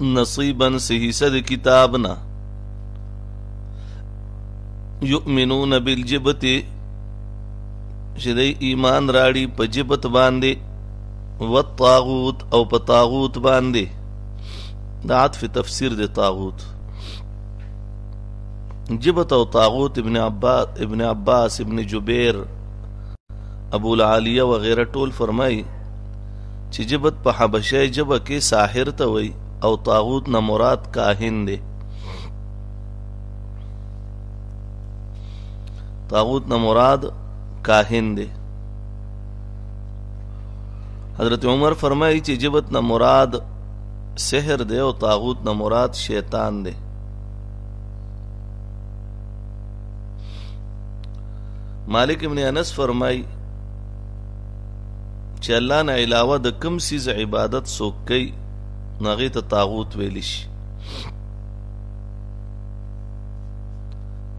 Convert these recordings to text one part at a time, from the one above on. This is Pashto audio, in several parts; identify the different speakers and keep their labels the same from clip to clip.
Speaker 1: نصیبا څه حصه د کتاب نه یؤمنون بالجبت چې دی ایمان راړي په جبت باندې والطاغوت او په طاغوت باندې د عطف تفسیر د طاغوت جبت او طاغوت ابن عباس ابن عباس ابن جبیر ابو العالیه وغیرہ ټول فرمایي چي جبت په حبشی ژبه کي ساحر ته وایي او طاغوت نه مراد کاهن دی. طاغوت نه مراد کاهن دی. حضرت عمر فرمایي چې جبت نه مراد سحر دی او طاغوت نه مراد شیطان دی مالک ابن انس فرمایي چې الله نه علاوه د کوم سیز عبادت څوک کوي نو هغې ته طاغوت ویل شي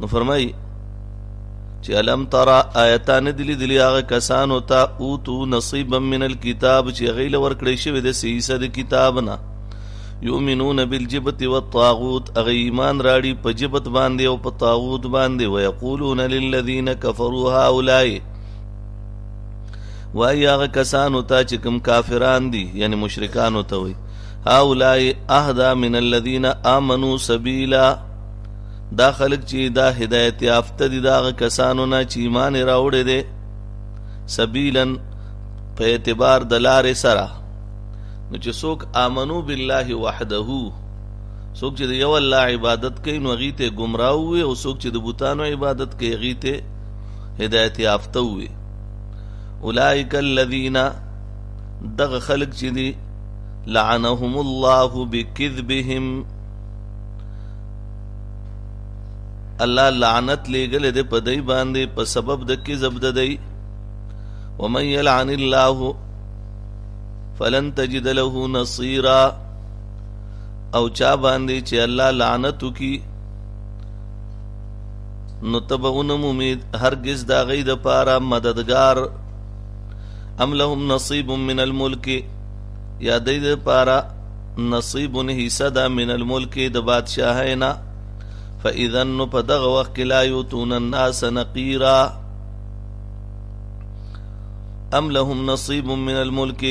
Speaker 1: نو فرمایي چې الم ترى آیتان دي لیدلي هغه کسانو ته او تو نصیبا من الكتاب چې غیله ورکړې شوی د سیسه د کتاب نه یؤمنون بالجبت والطاغوت اغه ایمان راړي په جبت باندې او په طاغوت باندې ويقولون للذین کفروا هؤلاء وای هغه کسانو ته چې کوم کافران دي یعنی مشرکانو ته وي هاولای اهدا من الذين امنوا سبیلا دا خلک چې دا هدایت یافته دي دا کسانو نه چې ایمان راوړي دي سبیلن په اعتبار د لارې سره نو چې څوک امنو بالله وحده څوک چې د یو الله عبادت کوي نو غیته گمراه وي او څوک چې د بوتانو عبادت کوي غیته هدایت یافته وي اولئک الذین دغه خلق چې دي لعنهم الله بكذبهم الله لعنت لګل دې په دای باندې په سبب د کذب د دی ومن يلعن الله فلن تجد له نصيرا او چا باندې چې الله لعنت کی نو ته به ونه مومي هرګز د هغوی دپاره مددګار ام لهم نصیب من الملک یا دی دپاره نصیب حصه ده من الملک د بادشاهۍ نه فاذا نو په دغه وخت کې لا یوتون الناس نقیرا ام لهم نصیب من الملک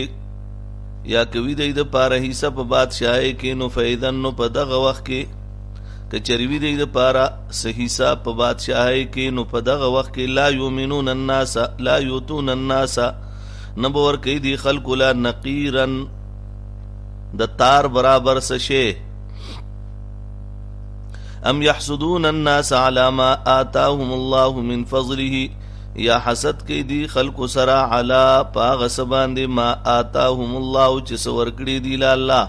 Speaker 1: یا کوي د پاره حصہ په بادشاہي کې نو فیدن نو په دغه وخت کې که چېرې وي دوی لپاره څه حساب په بادشاهۍ کې نو په دغه وخت کې لا یومنون الناس لا یوتون الناس نه به ورکوي دي خلکو لا نقیرا د تار برابر څه شی ام يحسدون الناس على ما آتاهم الله من فضله یا حسد کوي دي خلکو سره علا پاغه سباندې ما آتاهم الله چې سور کړی دی لا الله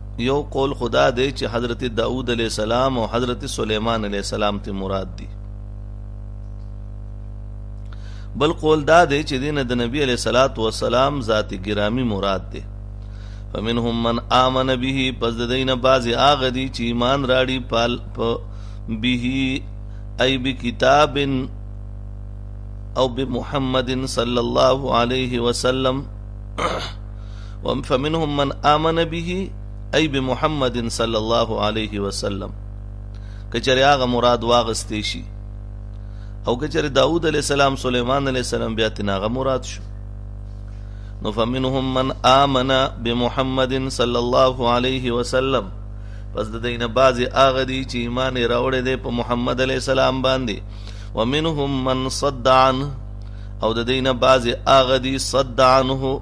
Speaker 1: یو قول خو دا دی چې حضرت داود علیه السلام او حضرت سلیمان علیه السلام ته مراد دي بل قول دا دی چې دین د نبی علیه الصلاۃ والسلام ذات گرامی مراد دی فمنهم من آمن به پس د دینه بعضی هغه دي چې ایمان راړي پال په به ای به کتاب او به محمد صلی الله علیه وسلم وم فمنهم من آمن به ای بمحمد صلی الله علیه وسلم کچره هغه مراد واغستې شي او کچره داوود علی السلام سليمان علی السلام بیا تناغه مراد شو نو فمنهم من آمن بمحمد صلی الله علیه وسلم پس د دینه بعضی هغه دي چې ایمان یې راوړی دی په محمد علی السلام باندې ومنهم من صد عنه او د دینه بعضی هغه دي صد عنه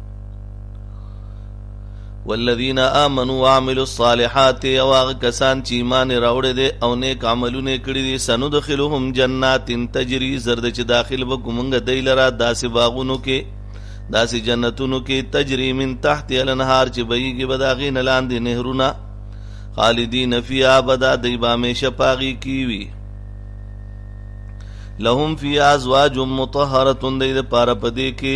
Speaker 1: والذین آمنوا وعملوا الصالحات او هغه کسان چې ایمان راوړی دی او نیک عملونه کړی دي سندخلهم جنات تجری زرد چې داخل به کومنګ دی لره داسې باغونو کې داسې جنتونو کې تجری من تحت الانهار چې بهیږي به د هغې نه لاندې نهرونه خالدین فیها ابدا دی به همیشه په هغې کې وي لهم فی ازواج مطهره دی دپاره په دې کې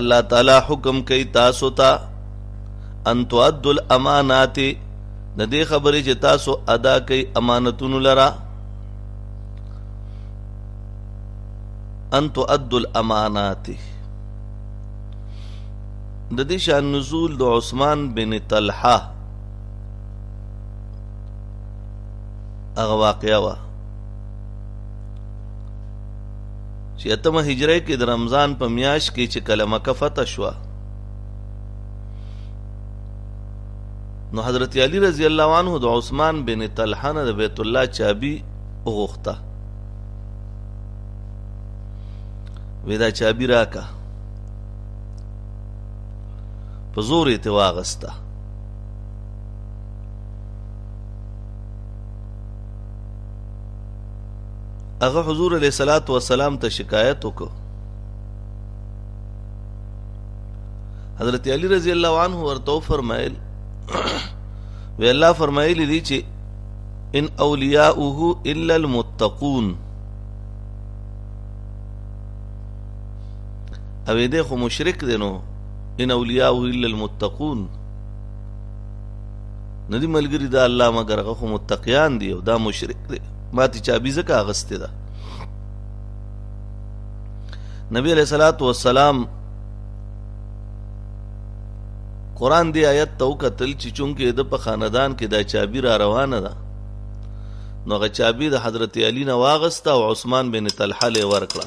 Speaker 1: الله تعالی حکم کوي تاسو ته تا ان تؤدوا الامانات د دې خبرې چې تاسو ادا کوي امانتونو لرا ان تؤدوا الامانات د دې شان نزول د عثمان بن طلحه هغه واقعا وا چې اتمه هجرۍ کې د رمضان په میاشت کې چې کله مکه فتح شوه نو حضرت علی رضی الله عنه د عثمان بن طلحه نه د بیت الله چابي وغوښته ودا چابي راکا په زور یې واغسته هغه حضور علیه الصلاة والسلام ته شکایت وکړ حضرت علی رضی الله عنه ورته فرمایل وی الله فرمایلی دی چې ان اولیاءه الا المتقون او دې خو مشرک دی نو ان اولیاءه الا المتقون ندی ملګری دا الله مگر هغه متقیان دی او دا مشرک دی ماتی چابی زکه اغسته ده نبی علیہ الصلات والسلام قران دی آیت تو قتل چې چونکه د په خاندان کې دا چابی را روانه ده نو غ چابی د حضرت علی نه واغسته او عثمان بن طلحه له ورکړه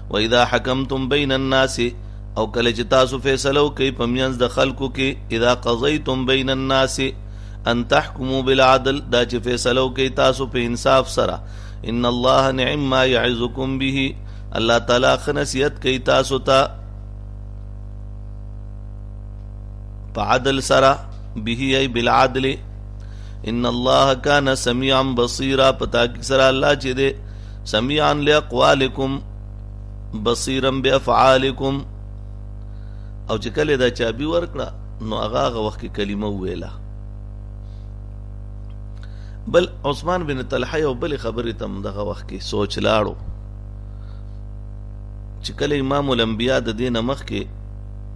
Speaker 1: و اذا حکمتم بین الناس او کله چې تاسو فیصله وکړئ په میانځ د خلکو کې اذا قضیتم بین الناس ان تحکمو بالعدل دا چې فیصله وکړئ تاسو په انصاف سره ان الله نعم ما یعظکم به الله تعالی خنسیت کوي تاسو ته تا په عدل سره به ای بالعدل ان الله کان سميعا بصيرا پتا کی سره الله چې دې سميعا لاقوالكم بصيرا بافعالكم او چې کله دا چابي ورکړه نو هغه هغه وخت کې کلمه ویله بل عثمان بن طلحه یو بل خبرې تم دغه وخت کې سوچ لاړو چې کله امام الانبیاء د دین مخ کې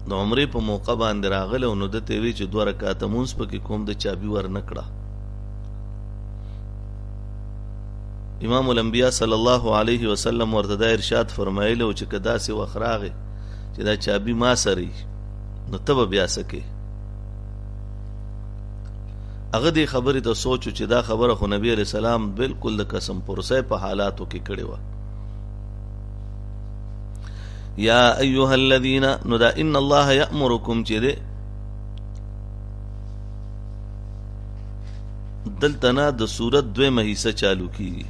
Speaker 1: د عمرې په موقع باندې راغله نو د تیوی چې دوه رکعات مونږ پکې کوم د چابي ور نکړه امام الانبیاء صلی الله علیه وسلم ورته دا ارشاد فرمایلی و چې که داسې وخت راغی چې دا چابي ما سره وي نو ته به بیا څه کوې هغه دې خبرې ته سوچ چې دا خبره خو نبی علی سلام بالکل د قسم پرسه په حالاتو کې کړې و یا ایها الذین نو دا ان الله یامرکم چې دلته نه د صورت دویمه حصہ چالو کیږي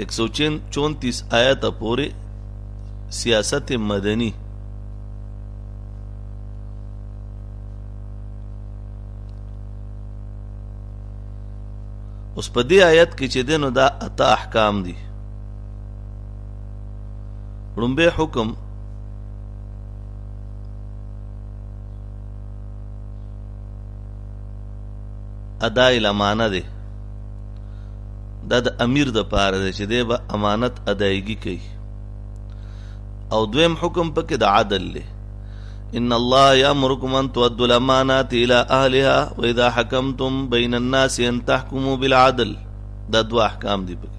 Speaker 1: ایک سو چونتیس آیت پورې سیاست مدنی اوس په دې آیت کې چې دینو دا اته احکام دي ړومبی حکم ادا الامانه دی دا د امیر د پاره دی چې دی به امانت ادایګي کوي او دویم حکم پکې د عدل دی ان الله یامرکم ان تؤدوا الامانات الى اهلها واذا حكمتم بين الناس ان تحكموا بالعدل دا دوه احکام دي پکې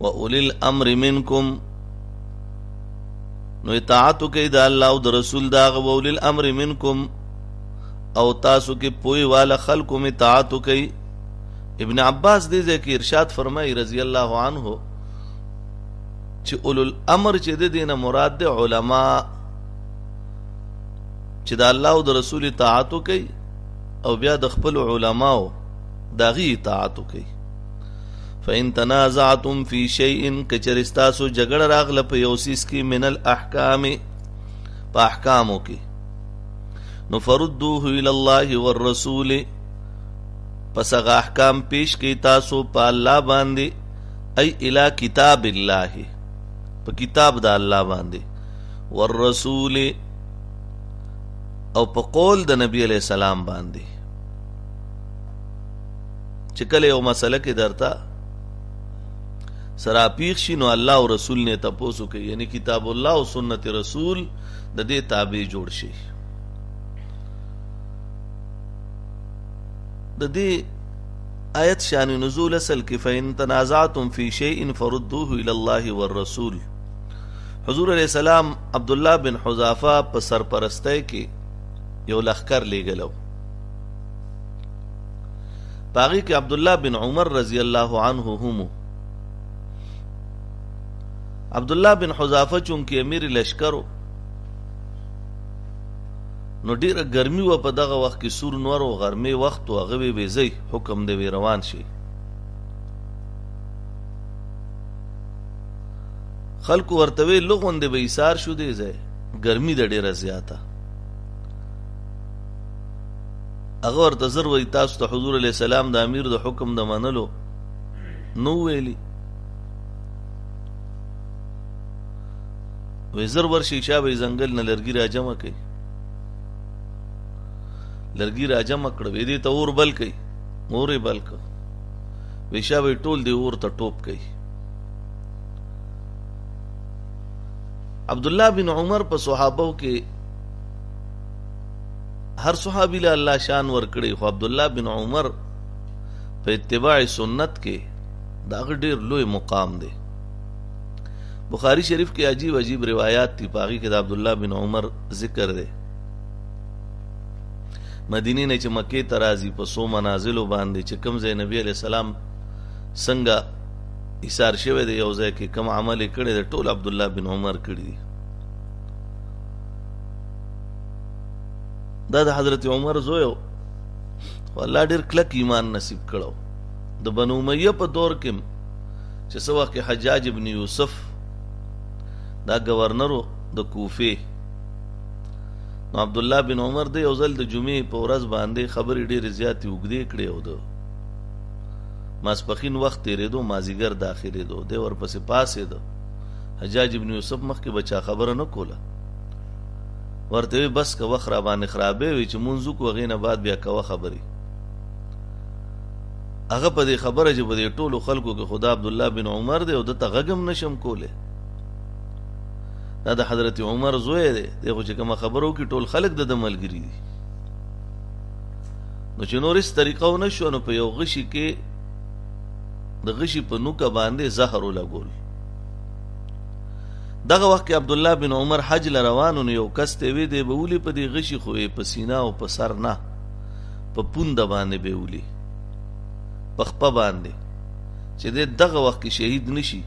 Speaker 1: و اولی الامر منکم نو اطاعت کوي د الله او د رسول دا غو اولی الامر منکم او تاسو کې پوي والا خلکو می اطاعت کوي ابن عباس دې ځکه ارشاد فرمایي رضی الله عنه چې اولو الامر چې د دینه مراد د علما چې د الله او د رسول اطاعت کوي او بیا د خپل علماو داغي اطاعت کوي فان تنازعتم فی شیء کچر استاسو جګړه راغله په یو سیس کې من الاحکام په احکامو کې نو فردوه الی الله والرسول پس هغه احکام پیش کی تاسو په الله باندې ای الی کتاب الله په کتاب د الله باندې والرسول او په قول د نبی علی السلام باندې چې کله یو مسله کې درته سره پیښ شي نو الله او رسول نه تاسو کوي یعنی کتاب الله او سنت رسول د دې تابع جوړ شي د دې آیت شان نزول اصل کې فین تنازعتم فی شیء فردوه الی الله والرسول حضور علیہ السلام عبد الله بن حذافه په سرپرستی کې یو لخر لیګلو په هغې کې عبدالله بن عمر رضی الله عنه هم عبدالله بن حذافه چونکې امیر لشکر نو ډیره ګرمي و په دغه وخت کې سور نور او غرمې وخت او هغه وی ویزي حکم دی وی روان شي خلکو ورته وی لغون دی به ایثار شو دی ځای ګرمي د ډیره زیاته هغه ورته زر وایي تاسو ته حضور علیه السلام د امیر د حکم د منلو نو ویلي وې زر ورشي چا به ځنګل نه لرګي را جمع کړي لرګي را جمع کړ وې دې ته اور بل کړي مورې بل کړ وې چا به ټول دې اور ته ټوپ کړي عبد الله بن عمر په صحابه کې هر صحابي له الله شان ورکړي خو عبد الله بن عمر په اتباع سنت کې دا ډېر لوی مقام دی بخاری شریف کې عجیب عجیب روایت دي پاغي کې د عبد الله بن عمر ذکر دی مدینه نه چې مکه ته راځي په سو منازلو باندې چې کوم ځای نبی علی السلام څنګه ایثار شوی دی یو ځای کې کوم عمل کړی دی ټول عبد الله بن عمر کړی دی دا د حضرت عمر زوی و خو الله ډېر کلک ایمان نصیب کړو د بنو امیه په دور کې چې څه وخت حجاج ابن یوسف دا گورنر د کوفه نو عبد الله بن عمر د یو ځل د جمعې په ورځ باندې خبرې ډېرې زیاتې وګدې کړې او دو ماسپخین وخت تیرېدو مازیګر داخلېدو دی ورپسې پاسېدو حجاج ابن یوسف مخکې بچا خبره نه کوله ورته وی بس که وخت راباندې خرابه وی چې مونځ وکړو هغې نه بعد بیا کوه خبرې هغه په دې خبره چې په دې ټولو خلکو کې خدا عبدالله بن عمر دی او دته غږم نشم کوله دا د حضرت عمر زوی دی دی خو چې کومه خبره وکړي ټول خلک د ده ملګري دي نو چې نور هېڅ طریقه ونه شوه نو په یو غشي کې د غشي په نوکه باندې زهر ولګول دغه وخت کې عبدالله بن عمر حج له روانو نه یو کس ته وی دی به ولي په دې غشي خو په سینا او په سر نه په پوند باندې به ولي په خپه باندې چې د دغه وخت کې شهید نشي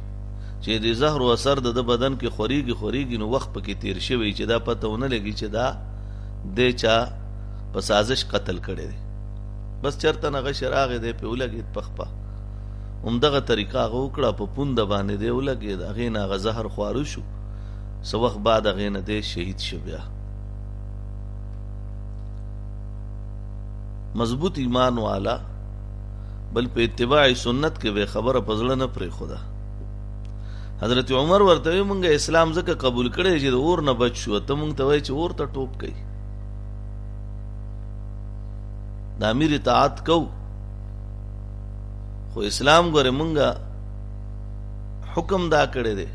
Speaker 1: چې د زهر او اثر د بدن کې خوريږي خوريږي نو وخت پکې تیر شوی چې دا پته ونه لګي چې دا د چا په سازش قتل کړي بس چرته نه غشراغه دی په ولګي پخپه همدغه طریقه هغه وکړه، په پونده باندې دی ولګېد، هغې نه هغه زهر خواره شو، څه وخت بعد هغې نه دی شهید شو بیا. مضبوط ایمان والا بل په اتباع سنت کې به خبره په زړه نه پرېښوده حضرت عمر ورته وی مونږه اسلام ځکه قبول کړی چې د اور نه بچ شو ته مونږ ته وای چې اور ته ټوپ کوي د امیر اطاعت کو خو اسلام ګوره مونږه حکم دا کړی دی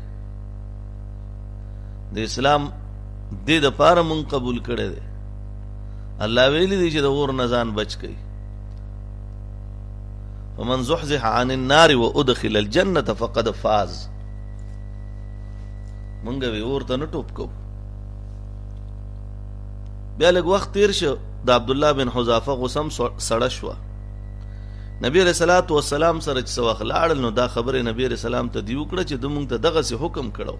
Speaker 1: د اسلام د د پاره مونږ قبول کړی دی الله ویلی دی چې د اور نه ځان بچ کړي ومن زحزح عن النار وادخل الجنه فقد فاز مونږ به اور ته نه ټوپ کو بیا لږ وخت تیر شو د عبد الله بن حذافه غسم سړه شوه نبی رسول الله والسلام سره چې وخت لاړل نو دا خبره نبی رسول الله ته دی وکړه چې دوی مونږ ته دغه سي حکم کړو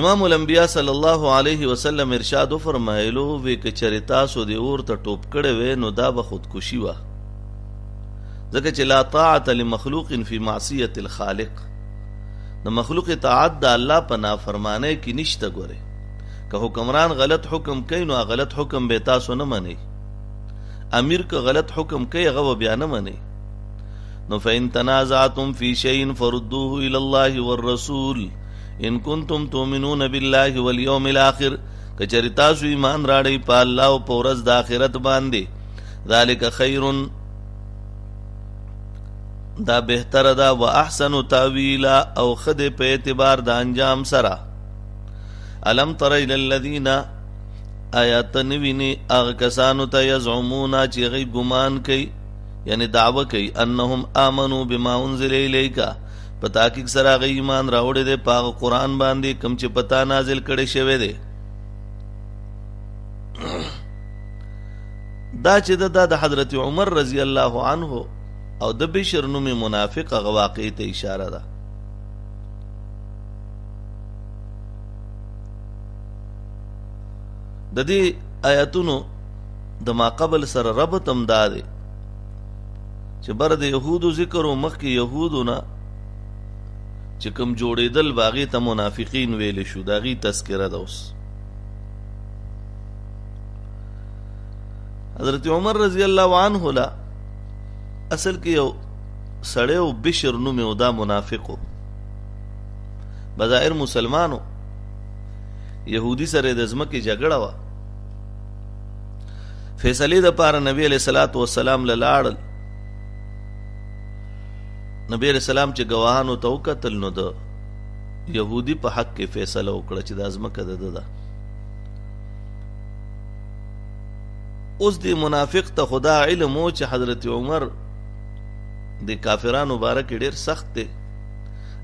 Speaker 1: امام الانبیاء صلی الله علیه وسلم ارشاد فرمایلو وی ک چر تاسو دی اور ته ټوپ کړي وې نو دا به خودکشي وه ځکه چې لا طاعت لمخلوق فی معصیت الخالق د مخلوق اطاعت د الله په نافرمانه کې نشته ګوره که حکمران غلط حکم کوي نو غلط حکم به تاسو نه منئ امیر که غلط حکم کوي هغه به بیا نه مني نو فإن تنازعتم في شيء فردوه إلى الله والرسول ان كنتم تؤمنون بالله واليوم الآخر کچری تاسو ایمان راړی په الله او په ورځ د آخرت باندې ذالک خیرن دا بهتره ده و احسن تاویلا او خد په اعتبار د انجام سره الم تر الى الذين ایا ته نه وینې هغه کسانو ته یزعمون چې هغوی ګمان کوي یعنې دعوه کوي انهم آمنو بما انزل الیک په تحقیق سره هغه ایمان راوړی دی په هغه قرآن باندې کوم چې په تا نازل کړی شوی دی دا چې دا د حضرت عمر رضی الله عنه او د بشر نوم منافق هغه واقع ته اشاره ده د دې آیاتونو د ما قبل سره ربط هم دا دی چې بر د يهودو ذکر او مخکې يهودو نه چې کوم جوړېدل باغې ته منافقین ویل شو دا غي تذکره ده اوس حضرت عمر رضی الله عنه لا اصل کې یو سړی او بشر نوم او دا منافقو بظاهر مسلمانو يهودي سره د ځمکې جګړه وه فیصله د پاره نبی علیہ الصلات والسلام لاړل نبی علیہ السلام چې گواهانو ته وکتل نو د يهودي په حق کې فیصله وکړه چې د ازمکه ده ده اوس دی منافق ته خدا علم او چې حضرت عمر د کافرانو باره کې ډیر سخت دی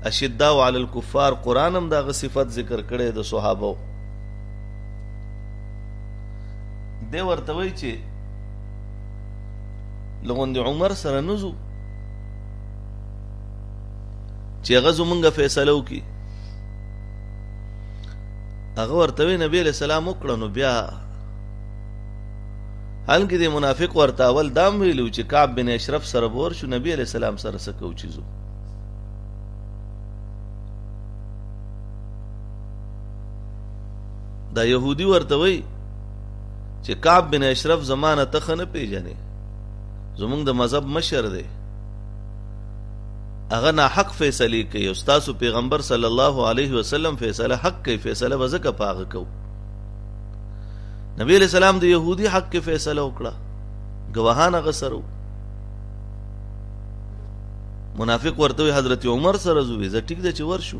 Speaker 1: اشداء علی الکفار قران هم دغه صفت ذکر کړي د صحابه دی ورته وی چې لغوند عمر سره نزو چې هغه زمونږه فیصله وکي هغه ورته وی نبی له سلام وکړه نو بیا هل کې د منافق ورته اول دام ویلو چې کعب بن اشرف سره ور شو نبی له سلام سره سکو چیزو دا يهودي ورته وای چې کعب بن اشرف زمانه ته خنه پیژنې زمونږ د مذهب مشر دی هغه نه حق فیصله کوي او تاسو پیغمبر صلی الله علیه وسلم فیصله حق کوي فیصله وزکه پاغه کو نبی علیہ السلام د يهودي حق کې فیصله وکړه گواهان غسرو منافق ورته وي حضرت عمر سره ځو ویزه ټیک ده چې ورشو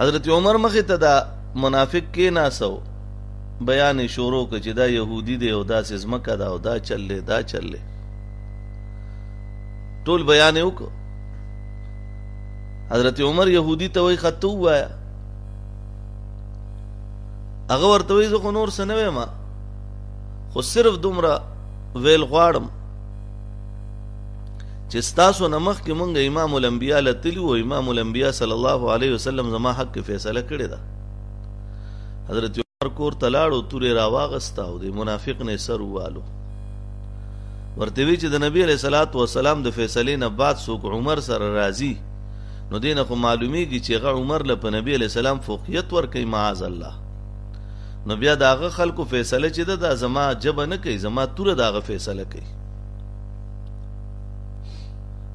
Speaker 1: حضرت عمر مخې ته دا منافق کې ناسو بیان شروع کړ چې دا يهودي دی او دا سزمکه دا او دا چلې دا چلې ټول بیان وکړ حضرت عمر يهودي ته وای خطو وایا هغه ورته وای زه خو نور سنوي ما خو صرف دومره ویل غواړم چې ستاسو نه مخکې مونږ امام الانبیاء لتلی او امام الانبیاء صلی الله علیه وسلم زما حق کې فیصله کړې ده حضرت عمر کور ته لاړو تورې راواغسته او د منافق نه سر ووالو ورته وی چې د نبی علیه صلوات و سلام د فیصلې نه بعد څوک عمر سره راضي نو دینه خو معلومیږي چې غ عمر له نبی علیه السلام فوقیت ورکې معاذ الله نو بیا د هغه خلکو فیصله چې ده دا زما جبه نه کوي زما توره د هغه فیصله کوي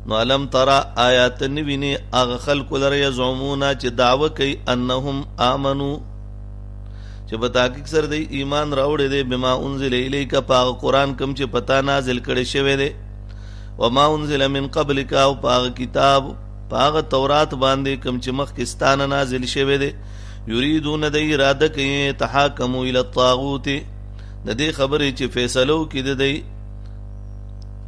Speaker 1: نو علم ترا آیات نوینه هغه خلکو لره یزعمون چې دعوه کوي انهم امنو چې په تحقیق سره د ایمان راوړې دي بما انزل الیک په قرآن کوم چې پتا نازل کړي شوی دی وما انزل من قبلک او په کتاب په تورات باندې کوم چې مخکې ستانه نازل شوی دی یریدون د اراده کوي تحاکمو الی الطاغوت د دې خبرې چې فیصلو کې د دی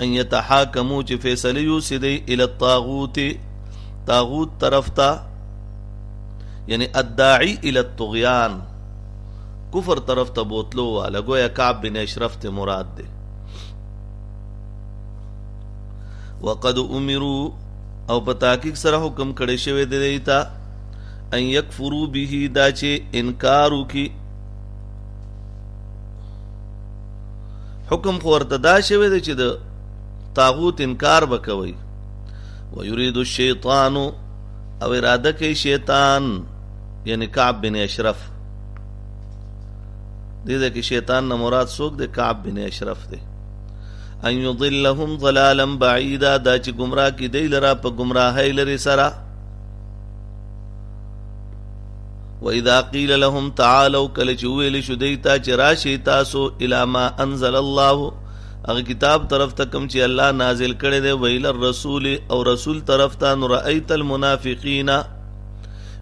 Speaker 1: ان یتحاکمو چې فیصله یو سي دی الی الطاغوت طاغوت طرف ته یعنی الداعی الی الطغیان کفر طرف ته بوتلو والا گویا کعب بن اشرف ته مراد دی وقد امروا او په تحقیق سره حکم کړی شوی دی ته ان یکفرو به دا چې انکار وکي حکم خو ورته دا شوی دی چې د طاغوت انکار به کوي ويريد الشيطان او اراده کوي شیطان یعنی کعب بن اشرف دې ده کې شیطان نه مراد څوک دی کعب بن اشرف دی ان يضلهم ضلالا بعيدا دا چې گمراه کی دی لرا په گمراهی لري سره و اذا قيل لهم تعالوا کله چې ویل شو دی ته چې راشي تاسو الی ما انزل الله هغه کتاب طرف ته کوم چې الله نازل کړي دی ویل الرسول او رسول طرف ته نو رایت المنافقین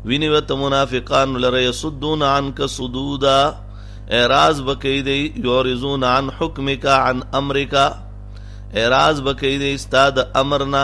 Speaker 1: ویني وت منافقان لره يسدون عنك صدودا اعراض بکې دی یورزون عن حکمک عن امرک اعراض بکې دی استاد امرنا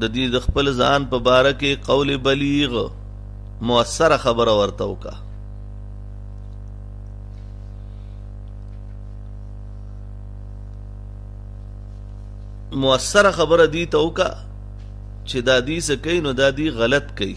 Speaker 1: د دې د خپل ځان په باره کې قول بلیغ مؤثره خبره ورته وکړه مؤثره خبره دی ته وکړه چې دا دی څه کوي نو دا دی غلط کوي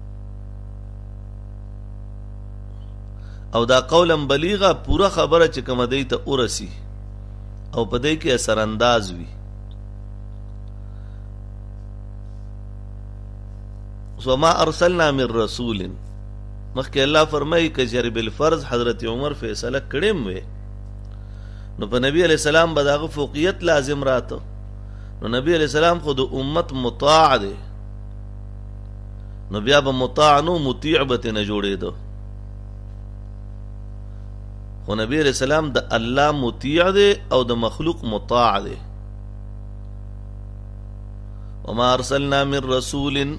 Speaker 1: او دا قولا بلیغه پوره خبره چې کومه دی ته ورسی او په دې کې اثر انداز وي وما ارسلنا من رسول مخکې الله فرمایي که جرب الفرض حضرت عمر فیصله کړم وي نو په نبی علی السلام به دغه فوقیت لازم راته نو نبی علی السلام خو د امت مطاع دی نو بیا به مطاع نو مطیع به ترې نه جوړېده خو نبی علیه السلام د الله مطیع دی او د مخلوق مطاع دی وما ارسلنا من رسول نه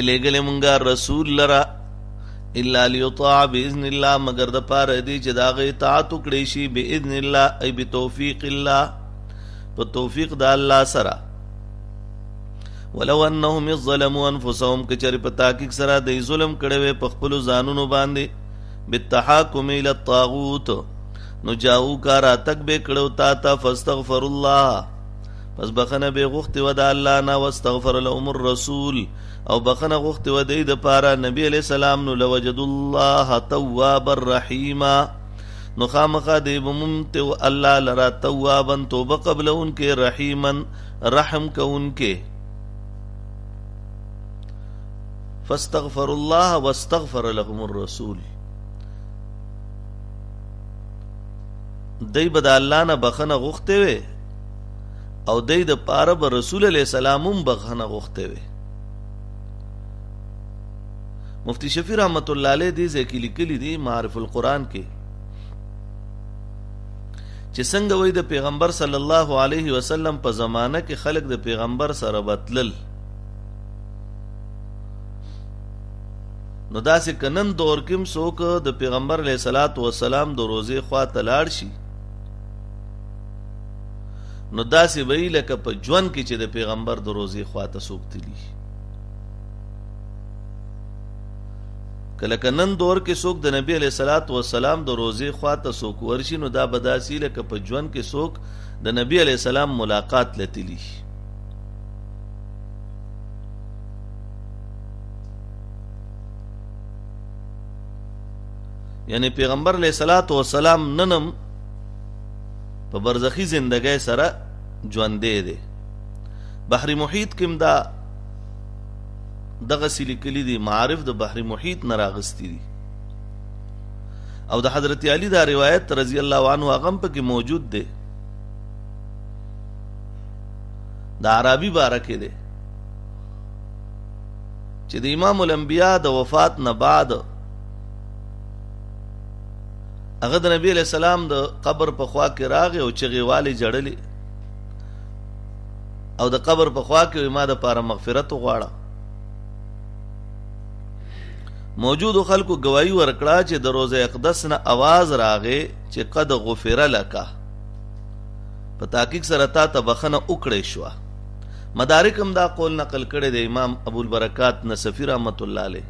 Speaker 1: لګلې مونږه رسول لره الا ليطاع باذن الله مگر د پاره دی چې دا غي اطاعت وکړي شي باذن الله اي بتوفيق الله په توفيق د الله سره ولو انهم ظلموا انفسهم کچری په تحقیق سره د ظلم کړي وي په خپل ځانونو باندې بالتحاکم الى الطاغوت نو جاو کار اتک به کړو تا ته فاستغفر الله پس بخنه به غوښتي ودا الله نه واستغفر لهم الرسول او بخنه غوښتي ودی د پاره نبی علی سلام نو لوجد الله تواب الرحیم نو خامخا دی بممت الله لرا توابا توبه قبلون کې رحیمن رحم کوونکی فاستغفر الله واستغفر لهم الرسول دی به د الله نه بخنه غوښته وي او دی د پاره به رسول علی السلام هم بخنه غوښته وي مفتی شفیع رحمت الله علیه دې ځکه لیکلي دي معارف القرآن کې چې څنګه وایي د پیغمبر صلی الله علیه وسلم په زمانه کې خلک د پیغمبر سره به تلل نو داسې که نن دور کې هم څوک د پیغمبر علیه صلات وسلام د روزې خوا ته لاړ شي نو داسې به یې لکه په ژوند کې چې د پیغمبر د روزې خوا ته څوک تلي که لکه نن دور کې څوک د نبي علیه صلات وسلام د روضې خوا ته څوک ورشي نو دا به داسې وي لکه په ژوند کې څوک د نبي علیه السلام ملاقات له تلي شي. یعنی پیغمبر علیه صلات وسلام ننم په برزخی زندګۍ سره ژوندې دی بحر محیط کې دا دغسي لیکلي دي معارف د بحر محیط نه راغستي دي او د حضرت علی دا روایت رضی الله عنه هغه هم پکې موجود دی د عربي باره کې دی چې د امام الانبیاء د وفات نه بعد هغه د نبی علیہ السلام د قبر په خوا کې راغی او چغې والي جړلې او د قبر په خوا کې وي ما د پاره مغفرت وغواړه موجودو خلکو گواہی ورکړه چې د روزه اقدس نه आवाज راغې چې قد غفر لك په تحقیق سره تا ته بخنه وکړې شو مدارک هم دا قول نقل کړي د امام ابو البرکات نصفی رحمت الله علیه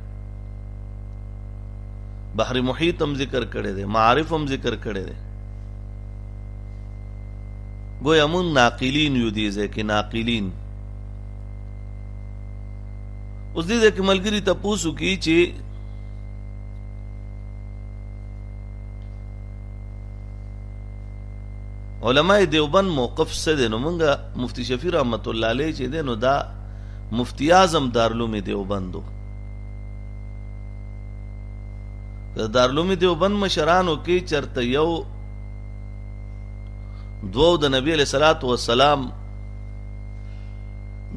Speaker 1: بحر محیط هم ذکر کړي دي معارف هم ذکر کړي دي ګویا مونږ ناقلین یو دې ځای کې ناقلین اوس دې ځای کې ملګري تپوسو کی چې علماء دیوبند موقف څه دی نو مونږه مفتی شفیع رحمت الله علیه چې دی نو دا مفتی اعظم دارلوم دیوبندو د دارلوم دیوبند مشرانو کې چرته یو دوو د نبی علیه الصلاة والسلام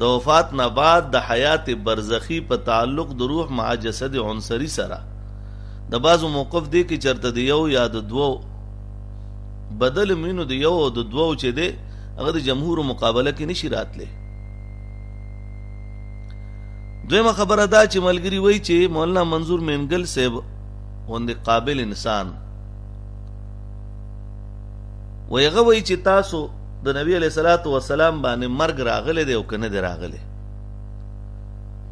Speaker 1: د وفات نه بعد د حیات برزخی په تعلق د روح مع جسد عنصری سره د بعضو موقف دی کې چرته د یو یا د دوو بدل مینو د یو او د دوو چې دی هغه د جمهور مقابله کې نشي راتلی دویمه خبره دا چې ملګری وای چې مولانا منظور مینګل صاحب غوندې قابل انسان وای هغه وای چې تاسو د نبی علیه الصلاۃ والسلام باندې مرګ راغلی دی او کنه دی راغلی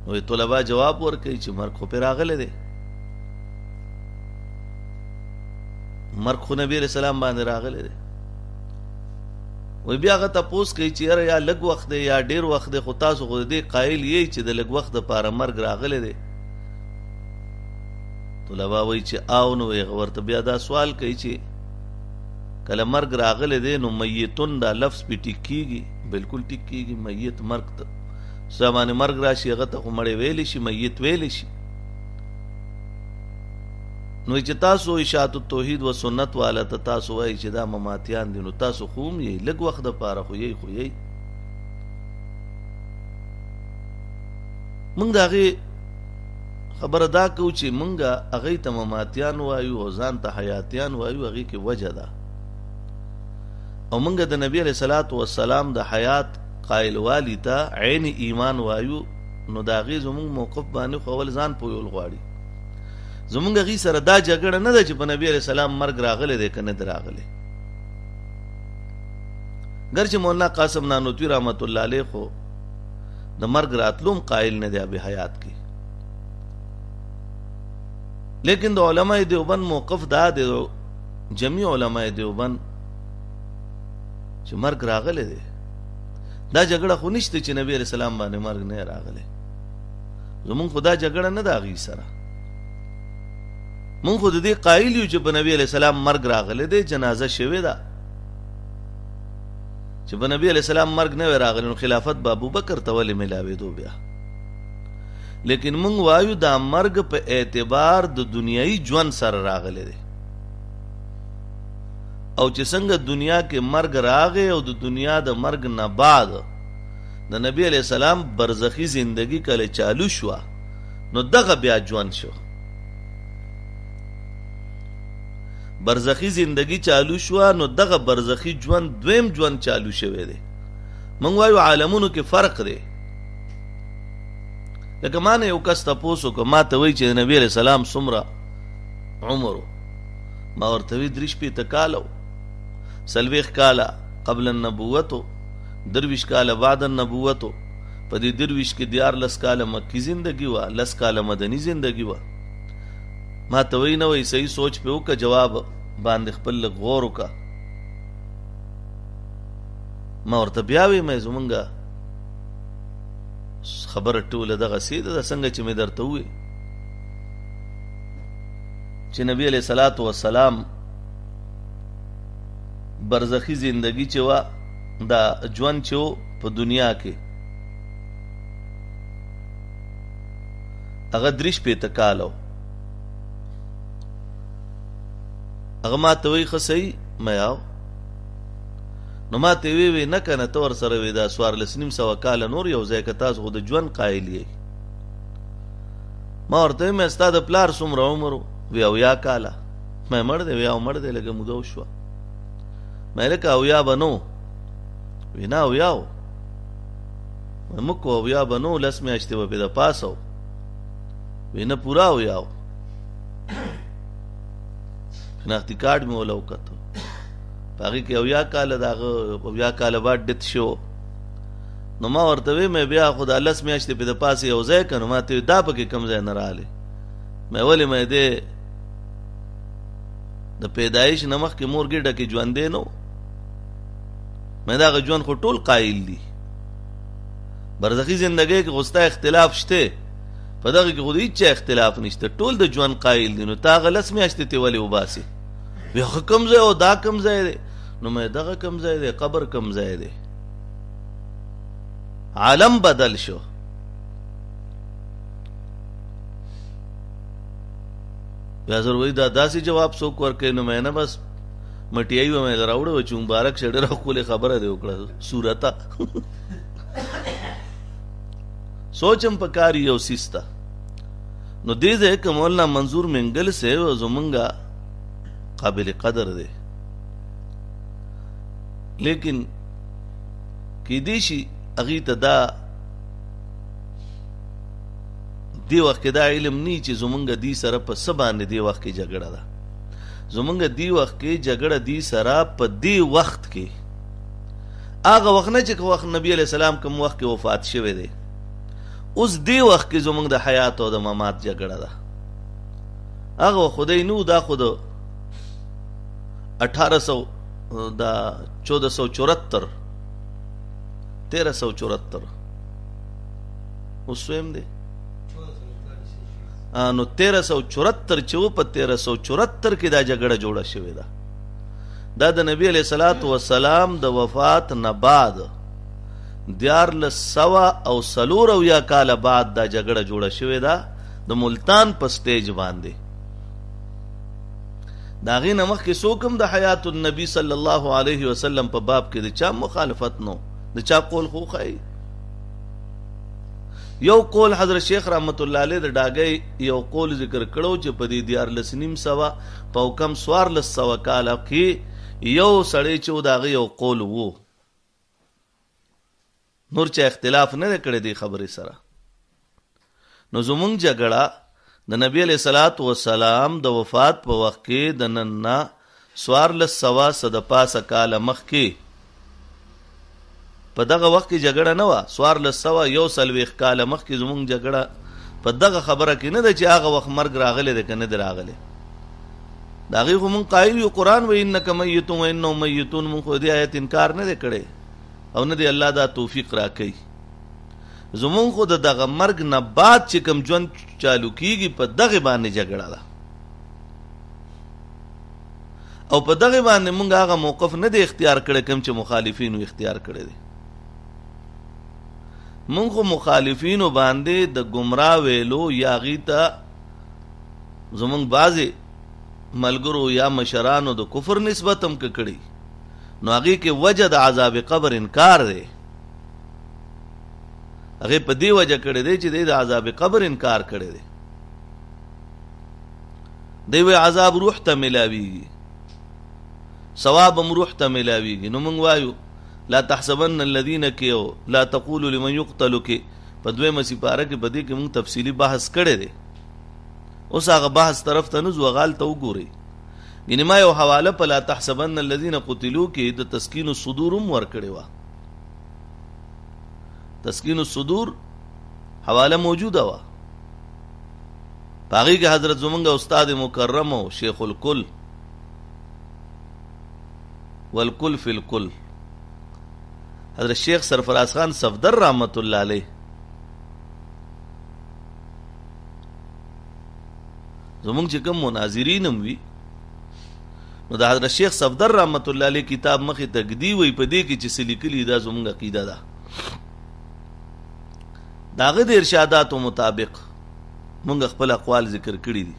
Speaker 1: نو طلبه جواب ورکړي چې مرګ خو پر راغلی دی مرګ خو نبی علیه السلام باندې راغلی دی وی بیا غ تپوس کوي چې یاره یا لږ وخت دی یا ډیر وخت دی خو تاسو خو دې قائل یی چې د لږ وخت لپاره مرګ راغلی دی طلبا وایي چې او نو هغه ورته بیا دا سوال کوي چې کله مرګ راغلی دی نو میتون دا لفظ پې ټیک کیږي بالکل ټیک کیږي میت مرګ ته سامان مرګ راشي هغه ته خو مړی ویلی شي میت ویلی شي نو چې تاسو اشاعت التوحید و سنت والا ته تاسو وایي چې دا مماتیان دي نو تاسو خو هم یې لږ وخت د پاره خو یې خو یې موږ دغه خبره دا کوو چې مونږه هغه ته مماتیان وایو او ځان ته حیاتیان وایو هغه کې وجه ده او مونږه د نبی علیہ الصلوۃ والسلام د حیات قائل والی ته عین ایمان وایو نو دا غي زمونږ موقف باندې خو ول ځان پویول غواړي زمونږ غي سره دا جګړه نه ده چې په نبی علیہ السلام مرګ راغله ده کنه دراغله ګرچې مولانا قاسم نانوتوی رحمت الله علیه خو د مرګ راتلو هم قائل نه دی ابي حيات کې لیکن د علماء دیوبند موقف دا دی جمعي علماء دیوبند چې مرګ راغلی دی دا جګړه خو نشته چې نبی رسول سلام باندې مرګ نه راغلی زمونږ خدا جګړه نه دا غي سره مونږ خو د دې قائل یو چې په نبی علی سلام مرګ راغلی دی جنازه شوه ده چې په نبی علیه السلام مرګ نه وی راغلی نو خلافت به ابوبکر ته ولې ملاوېدو بیا لیکن مونږ وایو دا مرګ په اعتبار د دنیایي ژوند سره راغلی دی او چې څنګه دنیا کې مرګ راغې او د دنیا د مرګ نه بعد د نبی علی السلام برزخی زندگی کله چالو شو نو دغه بیا ژوند شو برزخي زندګي چالو شوه نو دغه برزخي ژوند دویم ژوند چالو شوی دی موږ وایو عالمونو کې فرق دی لکه ما نه یو کس تپوس وکړ ما ته وایي چې د نبي علیه السلام څومره عمر و ما ورته وی درې شپېته کاله و څلوېښت کاله قبل النبوت و درویشت کاله بعد النبوت و په دې درویشت کې دیارلس کاله مکي زندګي وه لس کاله مدني زندګي وه ما ته وای نه وای صحیح سوچ په وکړه جواب باندې خپل لږ غور وکړه ما ورته بیا وی مې زمونږه خبره ټوله دغه سي ده څنګه چې مې درته وې چې نبی علیہ الصلوۃ والسلام برزخی زندگی چې وا دا ژوند چې په دنیا کې هغه درې شپېته کاله و هغه ما ته وایي ښه صحیح میاو نو ما ته وی وی نه کنه ته ورسره وی دا سوار لس نیم سوه کاله نور یو ځای که تاسو خو د ژوند قایل یئ ما ورته مې ستا د پلار څومره عمر وی او یا کاله مې مړ دی وی او مړ دی لږه موده وشوه مې لکه او یا به نو وی نه او یاو موږ کو اویا به نو لس میاشتې به پې د پاسه و وی نه پورا اویا و شناختی کارډ مې وله وکتو په هغې کې اویا کاله د هغه اویا کاله بعد ډت شو نو ما ورته وی مې بیا خو د لس میاشتې پې د پاسه یو ځای که نو ما ته دا پکې کم ځای نه راغلی مې ولې مې دی د پیدایش نه مخکې مور ګېډه کې ژوندی نه و مې د هغه ژوند خو ټول قایل دي برزخي زندګۍ کې خو ستا اختلاف شته په دغه کې خو د هیچا اختلاف نشته ټول د ژوند قایل دي نو تا هغه لس میاشتې تې ولې وباسې وایي هغه کوم ځای او دا کوم ځای دی نو مې دغه کوم ځای دی قبر کوم ځای دی عالم بدل شو بیا زر وایي دا داسې جواب څوک ورکوي نو مې نه بس مټیای به مې دراوړو چې مبارک شه ډېره ښکلې خبره دی وکړه صورته سوچم په کار یو سیسته نو دې ځای کې مولانا منظور منګل صاحب زمونږه قابل قدر دی لیکن کې دې شي هغه ته دا دی وخت کې دا علم نه چې زمونږ دی سره په سبا نه دی وخت کې جګړه ده زمونږ دي وخت کي جګړه دي سره په دي وخت کي هغه وخت نه چې وخت نبی علی السلام کوم وخت کې وفات شوی دی اوس دی وخت کې زمونږ د حیات او د ممات جګړه ده هغه خدای نو دا خود 1800 دا 1474 1374 اوس ویم دی نو تیره سو چورتر چې و په تیره سو چورتر کې دا جګړه جوړه شوې ده دا د نبی علیه صلات و سلام د وفات نه بعد دیار له سوا او سلور او یا کال بعد دا جګړه جوړه شوې ده د ملتان په سټیج باندې دا غي نمخ کې سوکم د حیات النبی صلی الله علیه وسلم په باب کې د چا مخالفت نو د چا قول خو خی یو قول حضرت شیخ رحمت الله علیه د ډاګی یو قول ذکر کړو چې په دې دیارلس نیم سوه په او کم څوارلس سوه کال کې یو سړی چې و د هغه یو قول وو نور چا اختلاف نه دی کړی دې خبرې سره نو زمونږ جګړه د نبی علیه صلات وسلام د وفات په وخت کې د نن نه څوارلس سوه څه د پاسه کاله مخکې په دغه وخت کې جګړه نه وه، څوارلس سوه یو څلوېښت کاله مخکې زموږ جګړه په دغه خبره کې نه ده چې هغه وخت مرګ راغلی دی که نه دی راغلی. د هغې خو مونږ قایل یو قرآن وایي انک میتون و انهم میتون مونږ خو دې آیت انکار نه دی کړی او نه دی الله دا توفیق راکوي. زموږ خو د دغه مرګ نه بعد چې کوم ژوند چالو کیږي په دغه باندې جګړه ده او په دغه باندې موږ هغه موقف نه دی اختیار کړی کوم چې مخالفینو اختیار کړی دی موږ خو مخالفینو باندې د گمراه ویلو یا غی ته زمونږ بعضې ملګرو یا مشرانو د کفر نسبت هم کړي نو هغې کې وجه د عذاب قبر انکار دی هغه په دی وجه کړی دی چې د عذاب قبر انکار کړی دی دی وی عذاب روح ته ملاویږي ثواب هم روح ته ملاویږي نو موږ وایو لا تحسبن الذين كيو لا تقول لمن يقتل كي په دوی مسی پاره کې بدی کې موږ تفصیلی بحث کړی دی اوس هغه بحث طرف ته نو زوغال ته وګورئ ګنې ما یو حواله په لا تحسبن الذین قتلوا کې د تسکین الصدور هم ورکړې وه تسکین الصدور حواله موجوده وه پاغي کې حضرت زمونږ استاد مکرم او شیخ الکل والکل فی الکل حضرت شیخ سرفراز خان صفدر رحمت الله علیه زمونږ چې کوم مناظرین هم وي نو د حضرت شیخ صفدر رحمت الله علیه کتاب مخې ته ږدي وي په دې کې چې څه لیکلي دا زمونږ عقیده ده د هغه د ارشاداتو مطابق مونږ خپل اقوال ذکر کړي دي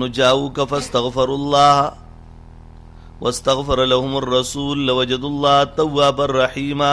Speaker 1: نو جاؤک فاستغفر الله واستغفر لهم الرسول لوجد الله توابا رحیما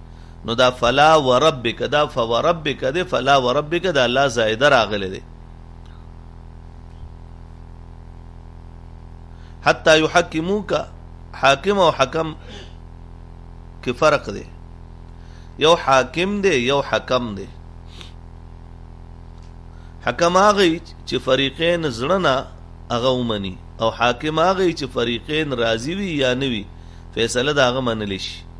Speaker 1: نو دا فلا وربک دا فوربک دی فلا وربک دا لا زائده راغلی دی حتی یحکموک حاکم او حکم کې فرق دی یو حاکم دی یو حکم دی حکم هغه چې فریقین زړه نه هغه ومني او حاکم هغه چې فریقین راضي وي یا نه وي فیصله د هغه منلی شي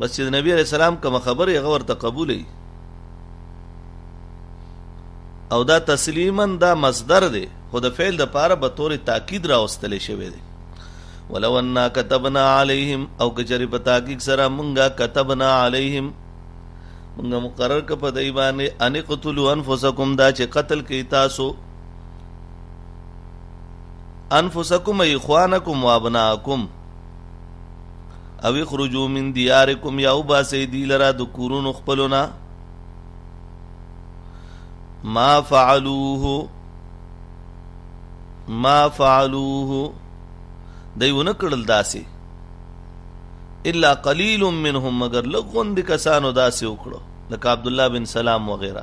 Speaker 1: بس چې د نبی علیہ السلام کوم خبره هغه ورته قبولې او دا تسلیما دا مصدر دی خو د فعل د پاره به تور تاکید راوستل شوی دی ولو ان كتبنا عليهم او کجری په تحقیق سره مونږه كتبنا عليهم مونږه مقرر ک په دای باندې ان قتلوا انفسکم دا چې قتل کی تاسو انفسکم اخوانکم وابناکم او اخرجو من دیارکم یا وباسئ دی لره د کورونو خپلو نه ما فعلوه ما فعلوه دی ونه کړل داسې الا قلیل منهم مگر لغوند کسانو داسې وکړو لکه عبد الله بن سلام وغیرہ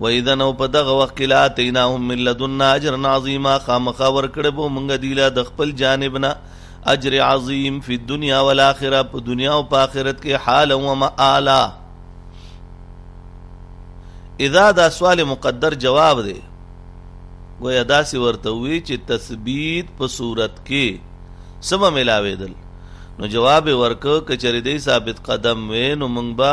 Speaker 1: واذا او په دغه وخت کې لاتیناهم من لدنا اجرا عظیما خامخا ورکړی به مونږ دوی له د خپل جانب نه اجر عظیم فی الدنیا والآخرة په دنیا او په آخرت کې حالا و مآلا اذا دا سوال مقدر جواب دی گویا داسې ورته وی چې تثبیت په صورت کې سم ملاویدل نو جواب ورکو کچری دی ثابت قدم وې نو مونږ به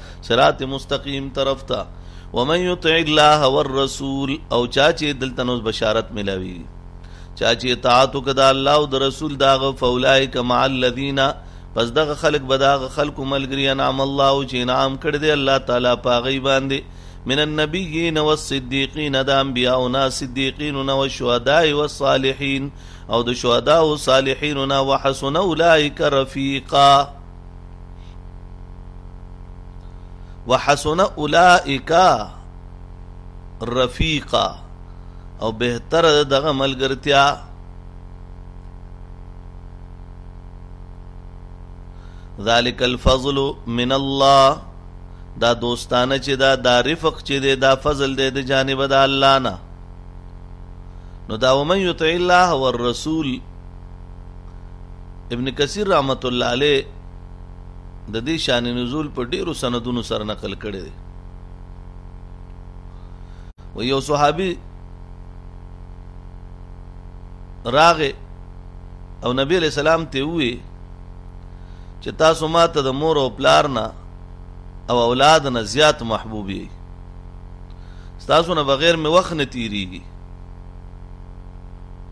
Speaker 1: صراط مستقیم طرف ته ومن یطع الله والرسول او چا چې دلته نو بشارت ملاویږي چا چې اطاعت وکړ د الله او د رسول داغه فولائک مع الذین پس دغه خلق به دغه خلق ملګری انعام الله چې انعام کړ دی الله تعالی پاغي باندې من النبیین والصدیقین د انبیاء او صدیقین او شهداء او صالحین او د شهداء او صالحین او وحسن اولئک رفیقا وحسن اولئک رفیقا او بهتر دغه ملګرتیا ذالک الفضل من الله دا دوستانه چې دا دا رفق چې دی دا فضل دی د جانب د الله نه نو دا ومن یطع الله والرسول ابن کثیر رحمت الله علیه د دې شان نزول په ډیرو سندونو سره نقل کړی دی و یو صحابي راغه او نبی علیہ السلام ته وی چې تاسو ماته د مور او پلار نه او اولاد نه زیات محبوب یې تاسو نه بغیر مې وخت نه تیریږي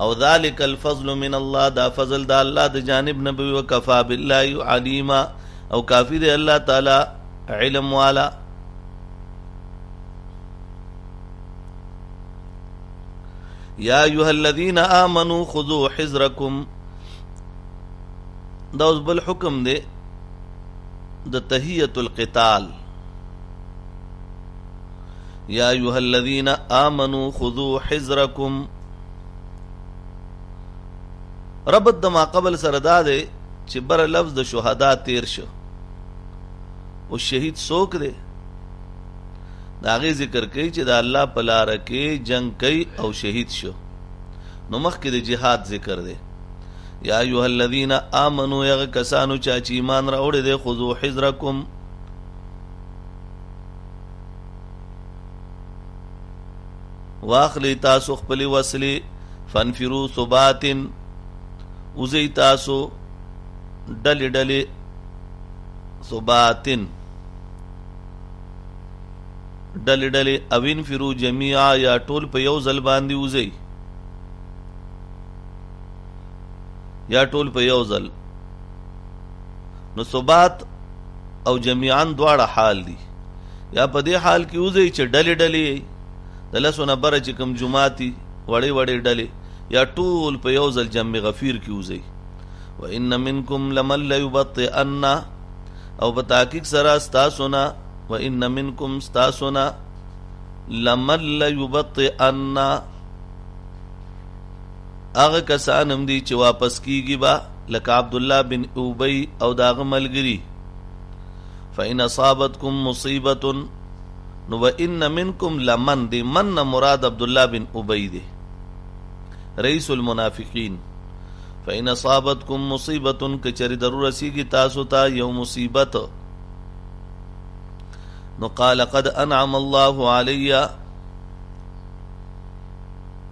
Speaker 1: او ذالک الفضل من الله دا فضل د الله د جانب نه وي وکفا بالله علیما او کافی دی الله تعالی علم والا یا ایها الذین آمنو خذوا حذرکم دا اوس بل حکم دی د تهیه القتال يا ايها الذين آمنو خذو حذرکم ربط د ما قبل سره دا دی چې بر لفظ د شهدا تیر شو او شهید څوک دی دا غي ذکر کوي چې د الله په لار کې جنگ کوي او شهید شو نو مخکې د جهاد ذکر دی یا ایها الذین آمنو یغ کسانو چا چې ایمان راوړی دی خذو حذرکم واخلی تاسو خپل وسلی فنفرو ثباتن وزی تاسو ډلی ډلی ثباتن ډلې ډلې او انفرو جميعا یا ټول په یو ځل باندې وځي یا ټول په یو ځل نو ثبات او جميعا دواړه حال دي يا په دې حال کې وځي چې ډلې ډلې یي د لسو نه بره چې کوم جماعتي وړې وړې ډلې یا ټول په یو ځل جمع غفیر کې وځي و ان منکم لمن ليبطئن او په تحقیق سره تاسو نه و ان منکم تاسو نه لمن ليبطئن هغه کسان هم دي چې واپس کیږي به لکه عبدالله بن اوبی او د هغه ملګري فإن اصابتکم مصیبة نو و ان منکم لمن دی من نه مراد عبد الله بن ابی دی رئیس المنافقین فإن اصابتكم مصیبه کچری ضرور سیږي تاسو ته تا یو مصیبت نو قال قد انعم الله علیا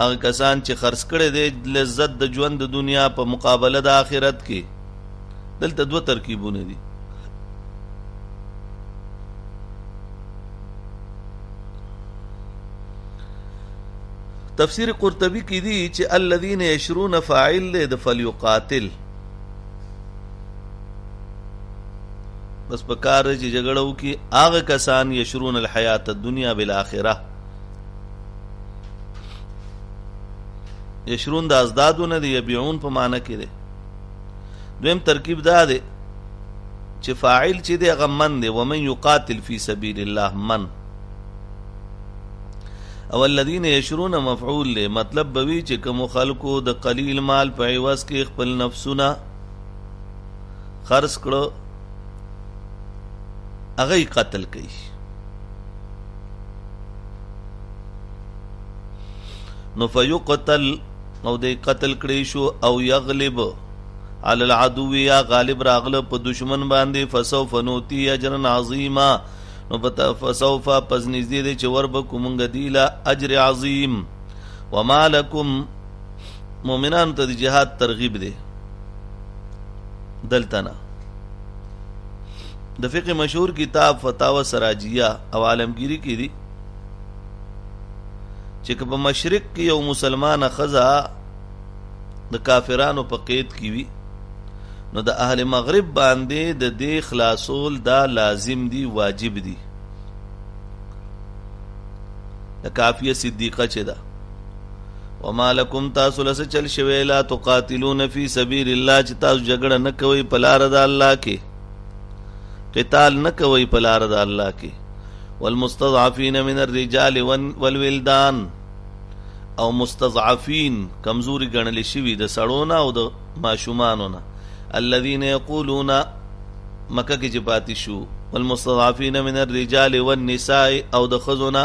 Speaker 1: هغه کسان چې خرڅ کړی دی لذت د ژوند د دنیا په مقابله د آخرت کې دلته دوه ترکیبونه دي تفسیر قرطبی کې دي چې الذين يشرون فاعل له د فليقاتل بس په کار چې جګړه وکي هغه کسان يشرون الحیات الدنیا بالاخره یشرون د ازدادو نه دی یبيعون په معنی کې دی دویم ترکیب دا دی چې فاعل چې دی هغه من دی ومن یقاتل فی سبیل الله من او الذين يشرون مفعول له مطلب بوي چې کوم خلکو د قلیل مال په عوض کې خپل نفسونه خرڅ کړو هغه قتل کوي نو فیقتل او دی قتل کړی شو او یغلب علی العدو یا غالب راغله په دشمن باندې فسوف نوتی اجرا عظیما نو فسوف پس نږدې دی چې ورب کومنګ دیلا اجر عظیم وما لکم مؤمنان ته د جهاد ترغیب دی دلته نه د فقه مشهور کتاب فتاوا سراجیه او عالمگیری کې دي چې په مشرق کې یو مسلمانه خزا د کافرانو په قید کې وي نو د اهل مغرب باندې د دې خلاصول دا لازم دي واجب دي د کافیه صدیقه چې ده وما لکم تاسو له څه چل شوی لا تقاتلون فی سبیل الله چې تاسو جګړه نه کوئ په لاره د الله کې قتال نه کوي په لار د الله کې والمستضعفين من الرجال والولدان او مستضعفين کمزوري ګڼل شوی د سړونه او د ماشومانو نه الذين يقولون مکه کې چې پاتې شو والمستضعفين من الرجال والنساء او د خزونه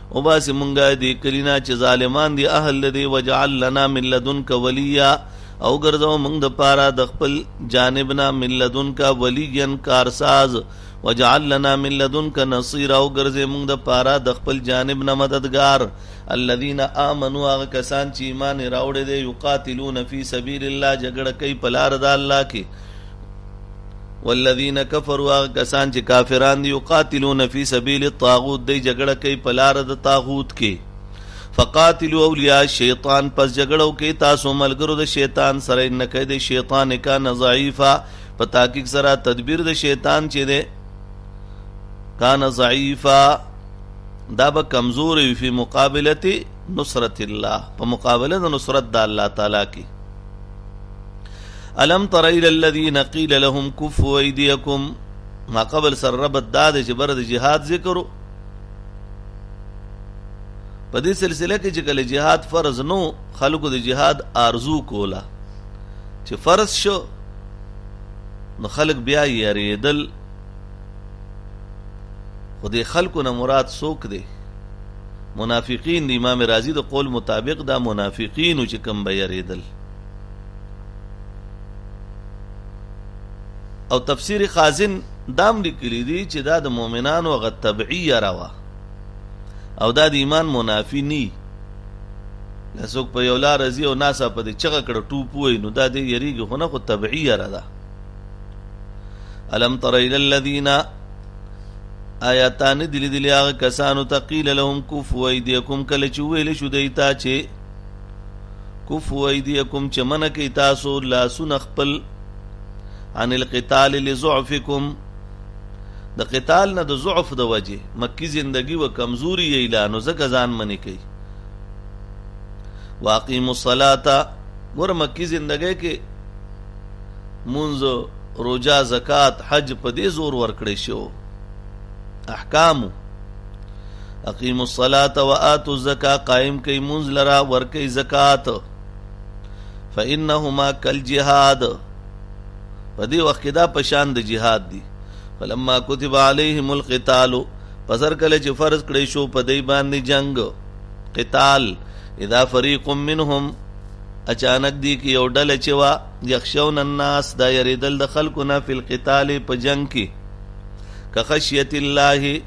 Speaker 1: وباسې مونږه دې کلي نه چې ظالمان دي اهل د دې وجعل لنا من لدنک ولیا او ګرځو مونږ د پاره د خپل جانب نه من لدنک ولیا کارساز وجعل لنا من لدنک نصير او ګرځې مونږ د پاره د خپل جانب نه مددگار الذين آمنوا هغه کسان چې ایمان راوړی دی یقاتلون فی سبیل الله جګړه کوي په لار د الله کې والذین کفروا هغه کسان چې کافران دي یقاتلون فی سبیل الطاغوت دی جګړه کوي په لار د طاغوت کې فقاتلوا اولیاء الشیطان پس جګړه وکړئ تاسو ملګرو د شیطان سره ان کید شیطان کان ضعیفا په تحقیق سره تدبیر د شیطان چې دی کان ضعیفا دا به کمزور وي په مقابله نصرت الله په مقابله د نصرت د الله تعالی کې الم تر الى الذين قيل لهم كفوا ايديكم ما قبل سر ربط دا دی چې بر د جهاد ذکرو په دې سلسله کې چې کله جهاد فرض نو خلکو د جهاد آرزو کوله چې فرض شو نو خلک بیا یریدل خو د خلکو نه مراد څوک دی منافقین د امام رازی د قول مطابق دا منافقین چې کم به یریدل او تفسیر خازن دام لیکلی دی چې دا د مؤمنانو غ طبعی روا او دا د ایمان منافی نی لسوک په یو لار ازي او ناسا په دې چغه کړه ټوپ وای نو دا دې یریږي خو نه خو طبعی را ده الم تر الى الذين آیاتان دلی دلی هغه کسانو ته قیل لهم کفو ایدیکم کله چې ویل شو دیتا چې کفو ایدیکم چې منه کوي تاسو لاسونه خپل عن القتال لزعفکم د قتال نه د ضعف د وجه مکی زندگی و کمزوری یې لا نو ځکه ځان منی کوي واقیم الصلاه ګور مکی زندگی کې منځ روجا زکات حج په دې زور ورکړې شو احکامو اقیم الصلاة و آتو الزکا قائم کئی منز لرا ورکی زکاة فإنهما کل جهاد په دې وخت کې دا پشان د جهاد دي فلما كتب عليهم القتال پسر کله چې فرض کړی شو په دې باندې جنگ قتال اذا فريق منهم اچانک دی کې یو ډله چې وا یخشون الناس دا یریدل د خلکو نه فل قتال په جنگ کې کخشیت الله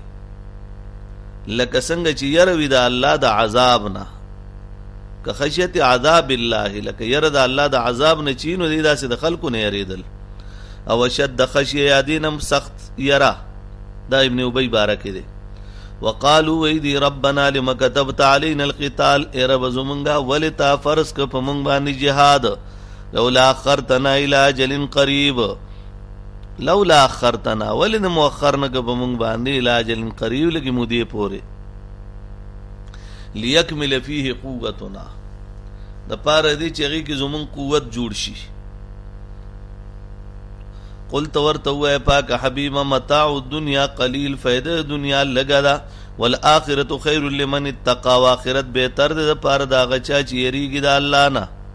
Speaker 1: لکه څنګه چې یره وی د الله د عذاب نه کخشیت عذاب الله لکه یره د الله د عذاب نه چینو دی داسې د خلکو نه یریدل او شد خشیه یادینم سخت یره دا ابن ابی بارکه دی وقالو وی دی ربنا لما كتبت علينا القتال اے رب زمونږه ولې تا فرض ک په مونږ باندې جهاد لولا خرتنا الى جلن قریب لولا اخرتنا ولې د مؤخر نه که په موږ باندې الاجل قریب لګې مودې پورې لیکمل فيه قوتنا د پاره دې چې هغې کې زمونږ قوت جوړ شي قلت ورته وای پاک حبیب متاع الدنیا قلیل فائدہ دنیا لګا دا والآخرت خیر لمن اتقى واخرت بهتر ده پر دا غچا چې یریږي د الله نه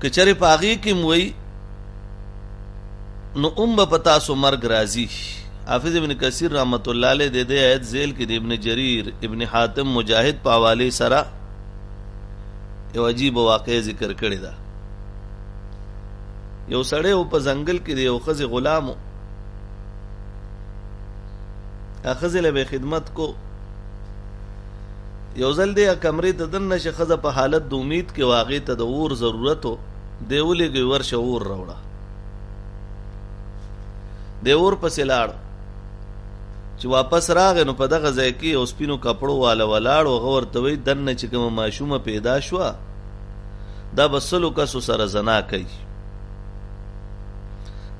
Speaker 1: که چېرې په هغې کې هم وایي نو هم به په تاسو مرګ راځي حافظ ابن کثیر رحمت الله علیه د دې آیت ذیل کې د ابن جریر ابن حاتم مجاهد په حواله سره یو عجیب واقعې ذکر کړی دا یو سړی په ځنګل کې دی یو خزي غلامو اخزله به خدمت کو یو ځل دې کمرې ته دننه شي، ښځه په حالت د امید کې وه، هغې ته د اور ضرورت و، دی ولېږئ ورشه اور راوړه. دی اور پسې لاړ، چې واپس راغی نو په دغه ځای کې یو سپینو کپړو واله ولاړ و، هغه ورته وایي دننه چې کومه ماشومه پیدا شوه دا به سلو کسو سره زنا کوي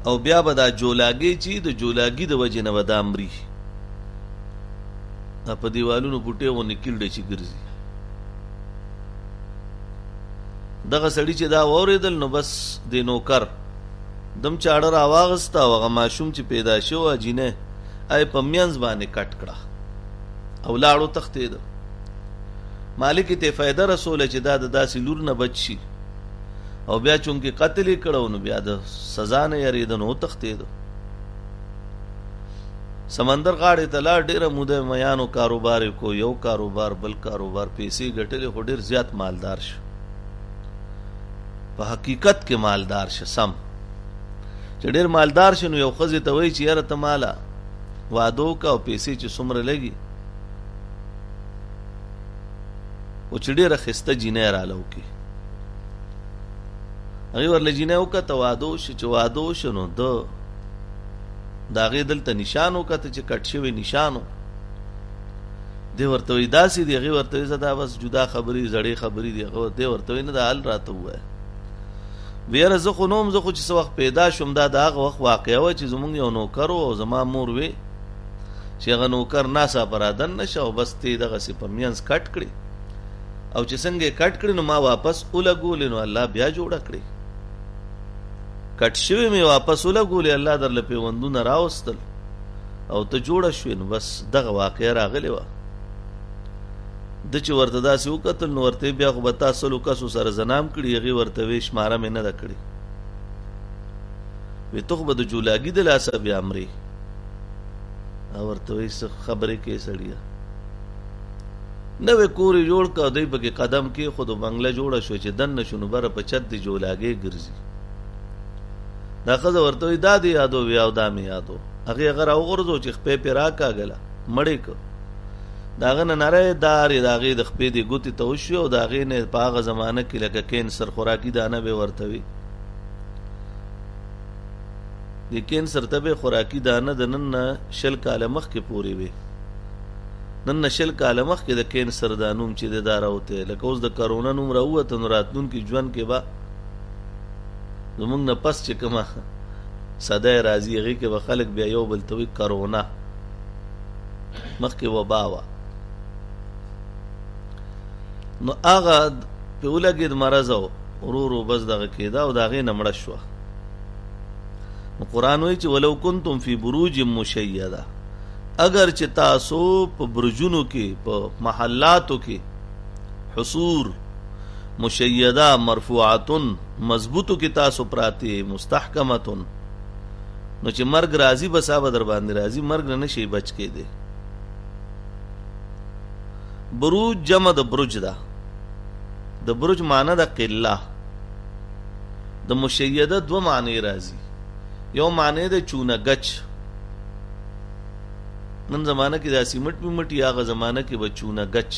Speaker 1: او بیا به دا جولاګی چې د جولاګي د وجې نه به دا مري. دا په دیوالونو بوټې غوندې کیلډې چې ګرځي دغه سړي چې دا واورېدل نو بس د نوکر دم چاړه راواغسته او هغه ماشوم چې پیدا شو جینه ای په مینځ باندې کټ کړه او لاړو تختید مالک ته فایده رسول چې دا د داسې لور نه بچ شي او بیا چونکه قتل کړو نو بیا د سزا نه یریدنو تختید سمندر غاړې ته لاړ ډېره موده میانو کاروبار یې کو یو کاروبار بل کاروبار پیسې ګټلې خو ډېر زیات مالدار شو په حقیقت کې مالدار شه سم چې ډېر مالدار شې نو یو ښځې ته وایي چې یاره ته ماله واده وکړه او پیسې چې څومره لګي او چې ډېره ښایسته جینۍ راله وکړي هغې ورله جینۍ وکته واده وشو چې واده وشو نو ده د هغې دلته نشان وکته چې کټ شوی نشان و دی ورته وایي داسې دی هغې ورته وایي زه دا بس جدا خبرې زړې خبرې دي هغه دی ورته وایي نه دا حل راته ووایه ویره زه خو نوم زه خو چې څه وخت پیدا شوم دا د هغه وخت واقعه وه چې زمونږ یو نوکر و او زما مور وې چې هغه نوکر ناسا پرادن نشه او بس تی دغسې په مینځ کټ کړي او چې څنګه یې کټ کړې نو ما واپس ولګولې نو الله بیا جوړه کړې کټ شوې مې واپس ولګولې الله در له پیوندونه راوستل او ته جوړه شوې نو بس دغه واقعه راغلې وه د چې ورته داسې وکتل نو ورته بیا خو به تا سلو کسو سره زنام کړي هغې ورته وې شماره مې نه ده کړې وې ته خو به د جولاګي د لاسه بیا مرې او ورته وې څه خبرې کوې سړیه نوی کور یې جوړ کړ او دی پکې قدم کېښود او بنګله جوړه شوه چې دننه شو نو بره په چت دې جولاګۍ ګرځي. دا ښځه ورته وایي، دا دې یادوي او دا مې یادوه. هغې هغه راوغورځوه چې خپې پې راکاږله، مړ یې کړ. د هغه نه نری دار یې د هغې د خپې دې ګوتې ته وشوی او د هغې نه په هغه زمانه کې لکه کېنسر خوراکي دانه به ورته وي. د کېنسر ته به خوراکي دانه د نن نه شل کاله مخکې پورې وې. نن نه شل کاله مخکې د کېنسر دا نوم چې دی دا راوتی لکه اوس د کرونا نوم راووته نو راتلونکي ژوند کې به زمونږ نه پس چې کومه صدای راځي هغې کې به خلک بیا یو بل ته وایي کرونا مخکې وبا وه نو هغه په ولګېد مرض و ورو ورو بس دغه کېده او د هغې نه مړه شوه نو قرآن وایي چې ولو کنتم فی بروج مشیده اګر چې تاسو په برجونو کې په محلاتو کې حصور مشیده مرفوعتن مضبوطو کې تاسو پراته مستحکمتن نو چې مرګ راځي به صاحب در باندې راځي مرګ نه شي بچ کې دي بروج جمع د برج ده د برج معنی د قله د مشیده دو معنی راځي یو معنی د چونه گچ نن زمانه کې داسې مټ می مټي هغه زمانه کې به چونه ګچ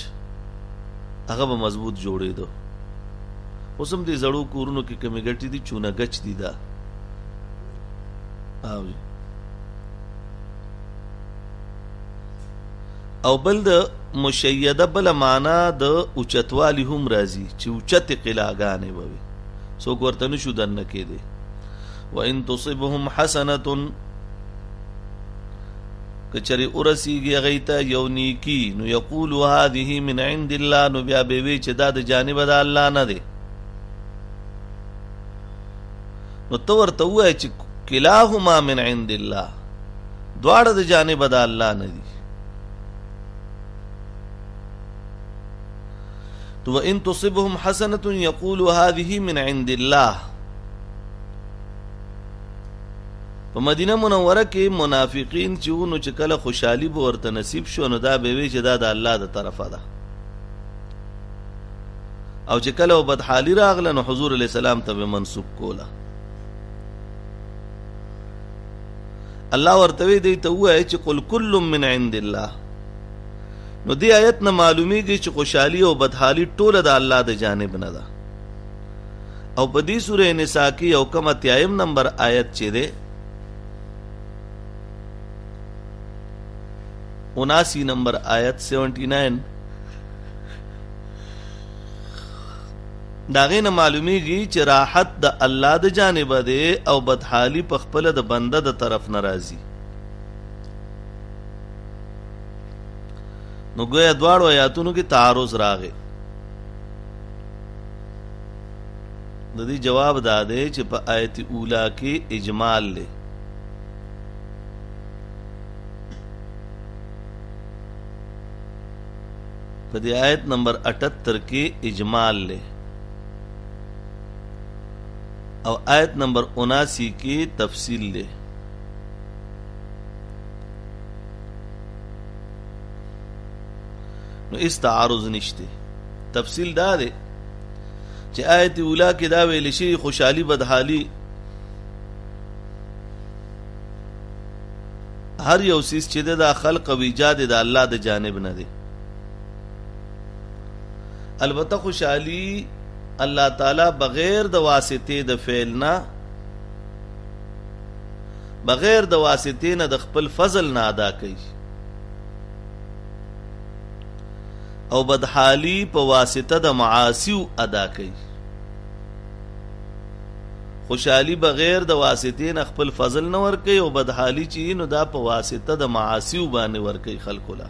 Speaker 1: هغه به مضبوط جوړېدو اوس هم دې زړو کورونو کې کمی ګټې دي چونه ګچ دي دا او او بل د مشیده بل معنا د اوچتوالی هم راځي چې اوچت قلاګانې وي څوک ورته نشو دنه کېدی وان تصبهم حسنه که چری ورسیږي هغه ته یو نیکی نو یقول هذه من عند الله نو بیا به وی چې دا د جانب د الله نه دی نو تو ورته وای چې کلاهما من عند الله دواړه د جانب د الله نه دي تو ان تصبهم حسنه یقول هذه من عند الله په مدینه منوره کې منافقین چې ونو چې کله خوشحالي به ورته نصیب شو نو دا به وی چې دا د الله د طرفه ده او چې کله بدحالي راغله نو حضور علی السلام ته به منسوب کوله الله ورته وی دی ته وای چې قل کل من عند الله نو دی آیت نه معلومیږي چې خوشحالي او بدحالي ټوله د الله د جانب نه ده او په دې سوره نساء کې یو کم اتیایم نمبر آیت چې ده اناسی نمبر آیت 79 داغه نه معلومیږي چې راحت د الله د جانب ده او بدحالي په خپل د بنده د طرف ناراضي نو ګویا دواړو آیاتونو کې تعارض راغی د دې جواب دا دی چې په آیت اولا کې اجمال دی په دې آیت نمبر 78 کې اجمال دی او آیت نمبر 79 کې تفصیل دی نو استعارض نشته تفصیل دا دی چې آیت اولا کې دا ویل شي خوشحالي بدحالي هر یو سیس چې دا خلق او ایجاد د الله د جانب نه دی البته خوشحالي الله تعالی بغیر د واسطې د فعل نه بغیر د واسطې نه د خپل فضل نه ادا کوي او بدحالي په واسطه د معاصيو ادا کوي. خوشحالي بغير د واسطې نه خپل فضل نه ورکوي او بدحالي چې وي نو دا په واسطه د معاصيو باندې ورکوي خلکو له.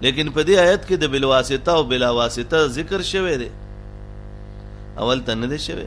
Speaker 1: لیکن په دې آیت کې د بالواسطه او بلا واسطه ذکر شوی دی اول ته نه دی شوی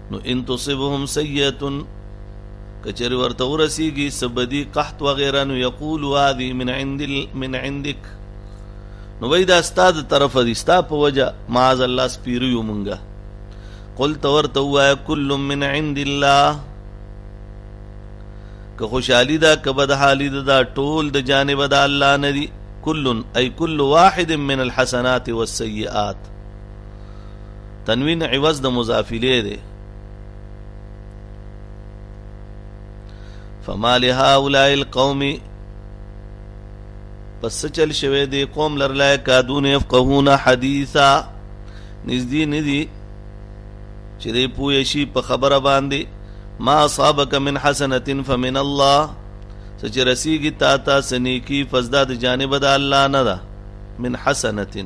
Speaker 1: نو ان تصبهم سیئه که چېرې ورته ورسیږي څه بدي قحط وغیره نو یقولو هذه من عند من عندک نو وایي دا ستا د طرفه دي ستا په وجه معاذ الله سپیرو یو مونږه قل ته ورته ووایه کل من عند الله که خوشحالي ده که بدحالي ده دا ټول د جانبه د الله نه دي کل ای کل واحد من الحسنات والسیئات تنوین عوض د مضاف الیه دی فما لهؤلاء القوم پس چل شوه دی قوم لرلای کادون يفقهون حدیثا نږدې ندی چې دی پوه شي په خبره باندې ما اصابك من حسنه فمن الله سچ رسیږي تا تا سنیکی فزدا د جانب د الله نه ده من حسنه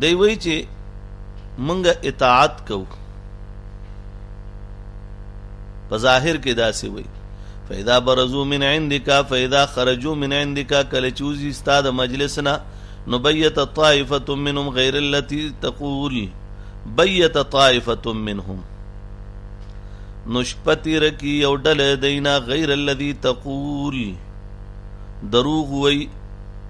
Speaker 1: دی وایي چې مونږ اطاعت کوو په ظاهر کې داسې وایي فیدا برزو من عندك فیدا خرجو من عندك کله چې وزي ستا د مجلس نه نو بیت طائفه منهم غیر التي تقول بیت طائفه منهم نو شپه تیره کی یو ډله دینا غیر الذي تقول دروغ وی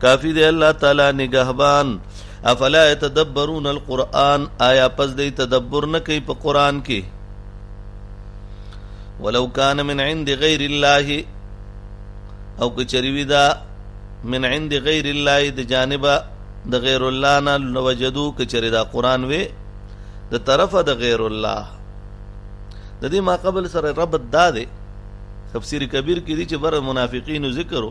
Speaker 1: کافی دی الله تعالی نګهبان افلا يتدبرون القرآن آیا پس دی تدبر نه کوي په قرآن کې ولو کان من عند غیر الله او کچری وی دا من عند غیر الله د جانبه د غیر الله نه لوجدو کچری دا قران وی د طرفه د غیر الله د دې ما قبل سره ربط دا دی تفسیر کبیر کې دي چې بر منافقین ذکرو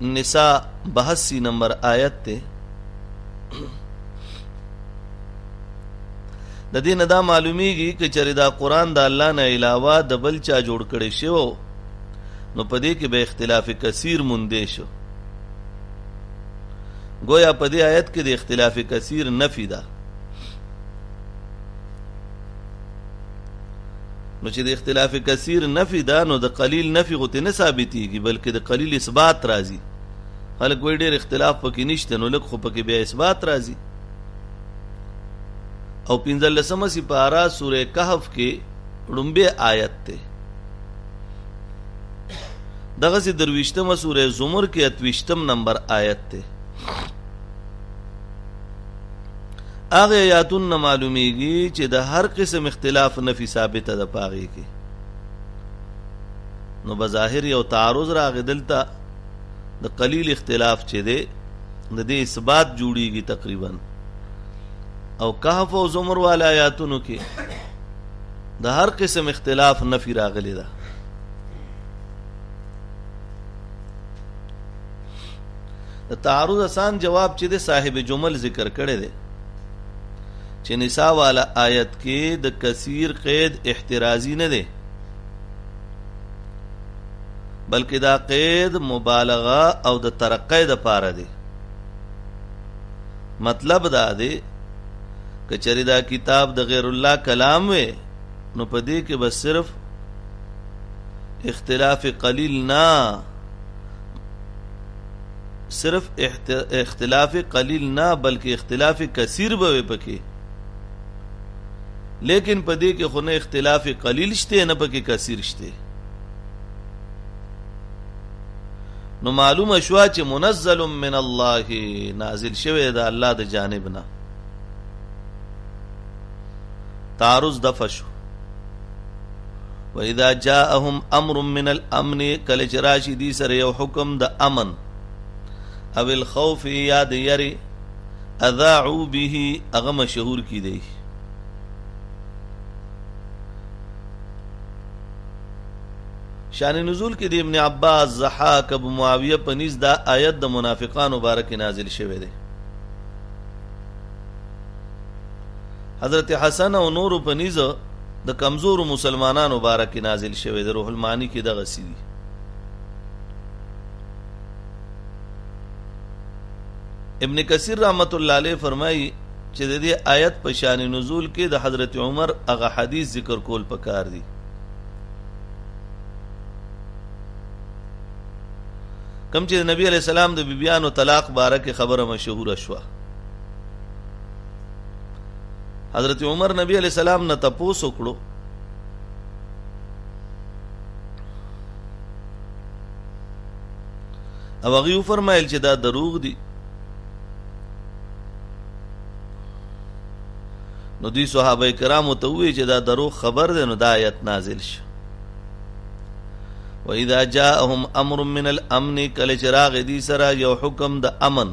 Speaker 1: نساء بهسی نمبر آیت ته د دې نه دا معلومیږي چې چېرې دا قران د الله نه علاوه د بل چا جوړ کړي شو نو په دې کې به اختلاف کثیر مونږ شو گویا په دې آیت کې د اختلاف کثیر نفی ده نو چې د اختلاف کثیر نفي دا نو د قلیل نفي خو ته نه ثابتېږي بلکې د قلیل اثبات راځي خلک وایي ډېر اختلاف پکې نشته نو لږ خو پکې بیا اثبات راځي او پنځلسمه سپاره سوره کهف کې ړومبی آیت ته دغه سي درويشتمه سوره زمر کې اتويشتم نمبر آیت ته هغه آیاتون نه معلومیږي چې د هر قسم اختلاف نفي ثابته ده پاغي کې نو بظاهر یو تعارض راغی دلته د قلیل اختلاف چې دی د دې اثبات جوړیږي تقریبا او کهف او زمر والا آیاتونو کې د هر قسم اختلاف نفي راغلی ده د تعارض اسان جواب چې د صاحب جمل ذکر کړی دی چې نساء والا آیت کې د کثیر قید احترازی نه دی بلکې دا قید مبالغه او د ترقې د پاره دی مطلب دا دی کچری دا کتاب د غیر الله کلام وي نو په دې کې بس صرف اختلاف قلیل نه صرف اختلاف قلیل نه بلکې اختلاف کثیر به وي پکې لیکن په دې کې خو نه اختلاف قلیل شته نه پکې کثیر شته نو معلومه شو چې منزل من الله نازل شوی دا الله د جانب نه تعارض دفع شو و اذا جاءهم امر من الامن کله چې راشي دي سره یو حکم د امن او الخوف یا د یری اذاعو به هغه مشهور کی دی شان نزول کې د ابن عباس زحاک ابو معاویه په نس دا آیت د منافقانو بارک نازل شوی دی حضرت حسن او نورو په نیز د کمزورو مسلمانانو باره کې نازل شوی دی، روح المعانی کې دغسې دي. ابن کثیر رحمت الله علیه فرمایي چې د دې آیت په شان نزول کې د حضرت عمر هغه حدیث ذکر کول پکار دي کوم چې د نبی علی السلام د بیبيانو طلاق باره کې خبره مشهوره شوه حضرت عمر نبی علی السلام نه تاسو کړو او هغه فرمایل چې دا دروغ دي نو دی صحابه کرامو ته وی چې دا درو خبر ده نو دا آیت نازل شو واذا جاءهم امر من الامن کله چراغ دی سره یو حکم د امن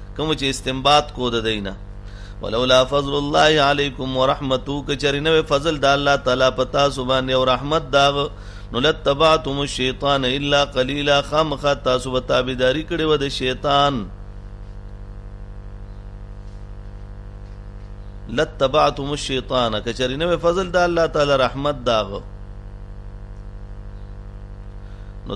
Speaker 1: کوم چې استنباط کو د دینه ولولا فضل الله علیکم ورحمته کچری نو فضل د الله تعالی پتا سبحان او رحمت داغ نو لتبعتم الشیطان الا قلیلا خامخ تاسو به تابعداری کړي و د شیطان لتبعتم الشیطان کچری نو فضل د الله تعالی رحمت داغ نو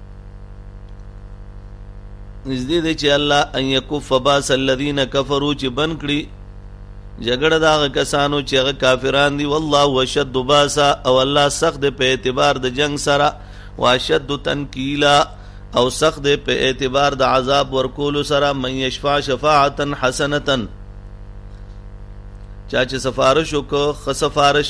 Speaker 1: نږدې دی چې الله ان یکف باس الذین کفروا چې بن کړي جګړه دا کسانو چې هغه کافران دي والله وشد باسا او الله سخت دی په اعتبار د جنگ سره واشد تنکیلا او سخت دی په اعتبار د عذاب ورکول سره من یشفع شفاعه حسنه چا چې سفارش وکړ خ سفارش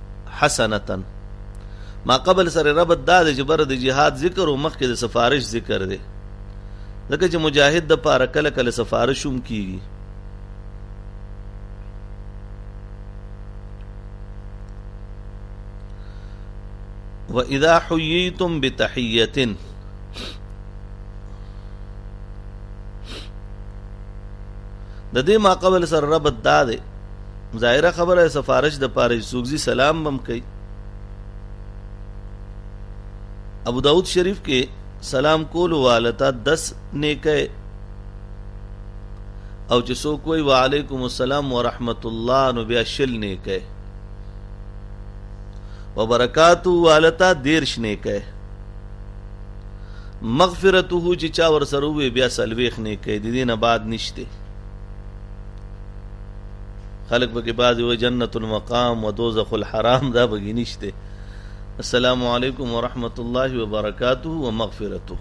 Speaker 1: حسنة ما قبل سره ربط دا دی چې بر د جهاد ذکر او مخکې د سفارش ذکر دی ځکه چې مجاهد د پاره کله کله سفارش هم کیږي واذا حييتم بتحيه د دې ما قبل سره ربط دا دی ظاهره خبره سفارش د پاره سوګزي سلام بم کوي ابو داود شریف کې سلام کول والتا 10 نیکه او چې سو کوی وعلیکم السلام ورحمت الله نو بیا شل نیکه وبرکاتو والتا دیرش نیکه مغفرته چې چا ور سره وي بیا سلويخ نیکه د دینه بعد نشته خلق پکې بعضی وای جنت المقام و دوزخ الحرام دا بګی نشته السلام علیکم ورحمت الله وبرکاته ومغفرته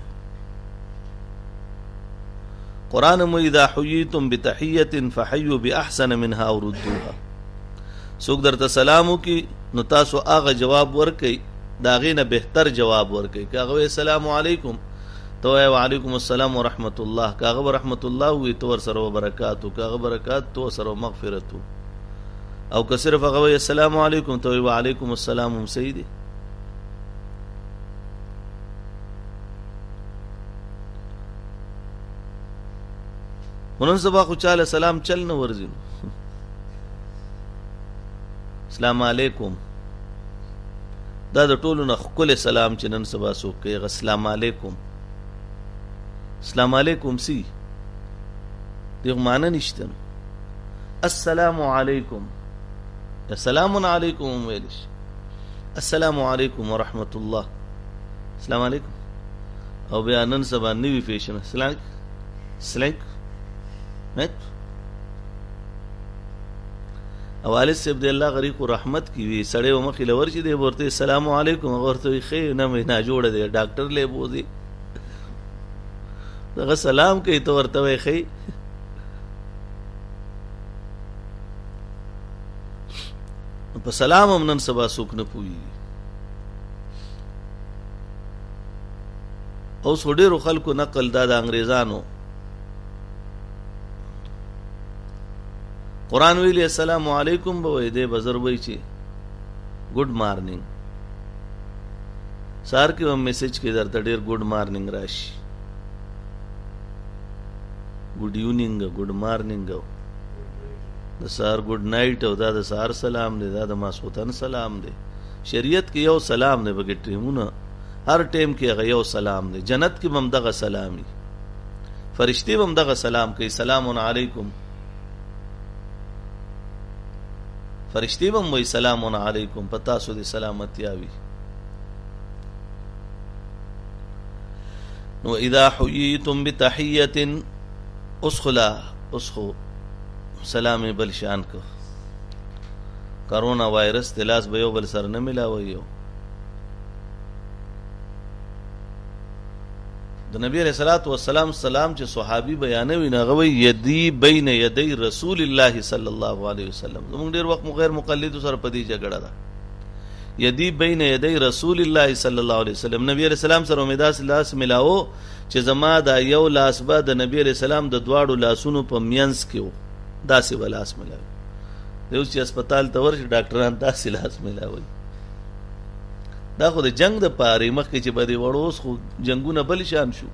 Speaker 1: قران مو اذا حييتم بتحيه فحيوا باحسن منها او ردوها څوک درته سلام وکي نو تاسو هغه جواب ورکي دا غینه بهتر جواب ورکي کاغه السلام علیکم تو اے وعلیکم السلام ورحمت الله کاغه ورحمت الله وی تو ور سره برکات کاغه برکات تو سره مغفرت او که صرف هغه وی السلام علیکم تو وی وعلیکم السلام هم صحیح دی ونن سبا خو چاله سلام چل نه ورزین السلام علیکم دا د ټولو نه ښکلی سلام چې نن سبا څوک کوي هغه سلام علیکم سلام علیکم سی دغه معنی نشته نو السلام علیکم سلام علیکم هم ویل شي السلام علیکم ورحمت الله سلام علیکم او بیا نن سبا نوی فیشن سلام سلام او علي صاحب د الله غریق رحمت کی وی سړی و مخې لور چې دی ورته السلام علیکم ورته خې نه مې نه جوړ دی ډاکټر لې بوزي دغه سلام کوي ته ورته وی خې په سلام هم نن سبا سوک نه پوي او څو ډیرو خلکو نقل دا د انګریزانو قران ویلی السلام علیکم به وای دی بزر وای چې ګډ مارنینګ سار کې هم میسج کې درته ډیر ګډ مارنینګ راشي ګډ یونینګ ګډ مارنینګ د سار ګډ نایټ او دا د سار سلام دی دا د ماسوتن سلام دی شریعت کې یو سلام دی بګټریمونه هر ټیم کې هغه یو سلام دی جنت کې هم دغه سلامي فرشتي هم دغه سلام کوي سلام علیکم فرشتي هم وایي سلام علیکم په تاسو دې سلامتیا وي نو اذا حییتم بتحیه اسخلا اسخو سلام بل شان کو کرونا وایرس د لاس به یو بل سره نه ملاوي یو د نبی علیه الصلاة والسلام سلام چې صحابي بیانوي نو هغه وایي یدی بین یدی رسول الله صلی الله علیه وسلم زموږ ډېر وخت غیر مقلدو سره په دې جګړه ده یدی بین یدی رسول الله صلی الله علیه وسلم نبی علیه السلام سره مې داسې لاس ملاو چې زما دا یو لاس به د نبی علیه السلام د دواړو لاسونو په مینځ کې و داسې به لاس ملاوي د اوس چې هسپتال ته ورشي ډاکټران داسې لاس ملاوي دا خو د جنگ د پاره مخکې چې به دی وړو اوس خو جنگونه بل شان شو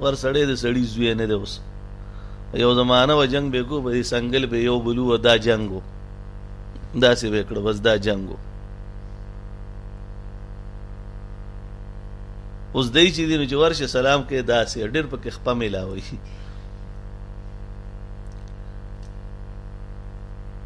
Speaker 1: ور سړی د سړی زوی نه دی اوس یو زمانہ و جنگ به کو به سنگل به یو بلو و دا جنگو دا سی به کړو بس دا جنگو اوس دای چې دینو چې ورشه سلام کې دا سی ډیر په کې خپه ملاوي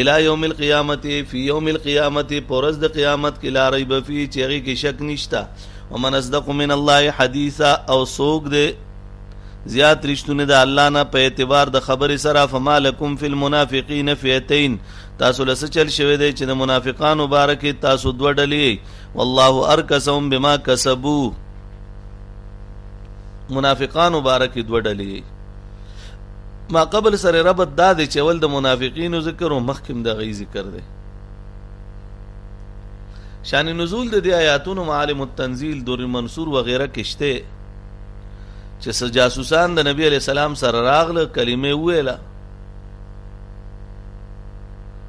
Speaker 1: الی یوم القیامة فی یوم القیامة په ورځ د قیامت کې لا ریب فیه چې هغې کې شک نشته ومن اصدق من الله حدیثا او څوک دی زیات رښتونه د الله نه په اعتبار د خبرې سره فما لکم فی المنافقین فئتین تاسو لس چل شوی دی چې د منافقانو باره کې تاسو دوه ډلې والله ارکسهم بما کسبو منافقانو باره کې دوه ډلې ما قبل سره ربط دا دی چې اول د منافقینو ذکر او مخکم د غي ذکر دی شان نزول د دې آیاتونو معالم التنزیل دور منصور وغیرہ کشته چې سجاسوسان د نبی علی سلام سره راغله کلمه ویله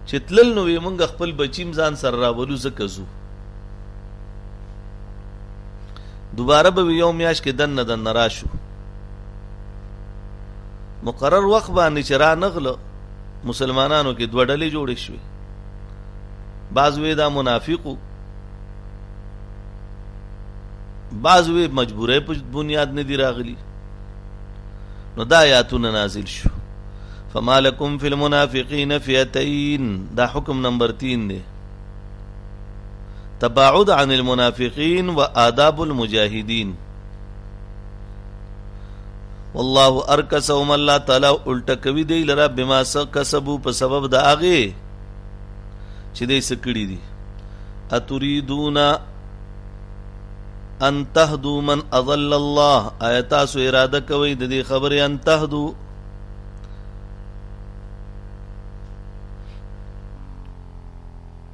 Speaker 1: چې تلل نو موږ خپل بچیم ځان سره راولو زکه زو دوباره به یو میاش کې دن نه دن راشو مقرر وخت باندې چې را نغله مسلمانانو کې دوه ډلې جوړې شوې بعض وې دا منافقو بعض وې مجبورې په بنیاد نه دی راغلی نو دا آیاتونه نازل شو فما لكم في المنافقين فئتين دا حکم نمبر 3 دی تباعد عن المنافقين وآداب المجاهدين والله ارکسهم الله تعالی الټه کوي دی لره بما کسبو په سبب د هغه چې دې سکړي دي اتريدون ان تهدو من اضل الله آیات سو اراده کوي د دې خبرې ان تهدو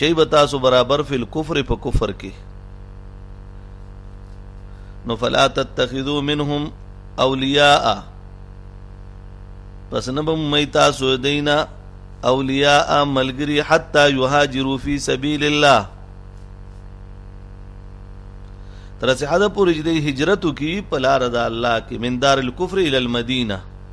Speaker 1: شي به تاسو برابر فی الکفر په کفر کې نو فلا تتخذوا منهم اولیاء پس نه به مې تاسو دینا اولیاء ملګری حتا یهاجروا فی سبیل الله تر څه حد پورې د هجرت کی په لار د الله کې مندار الکفر الی المدینه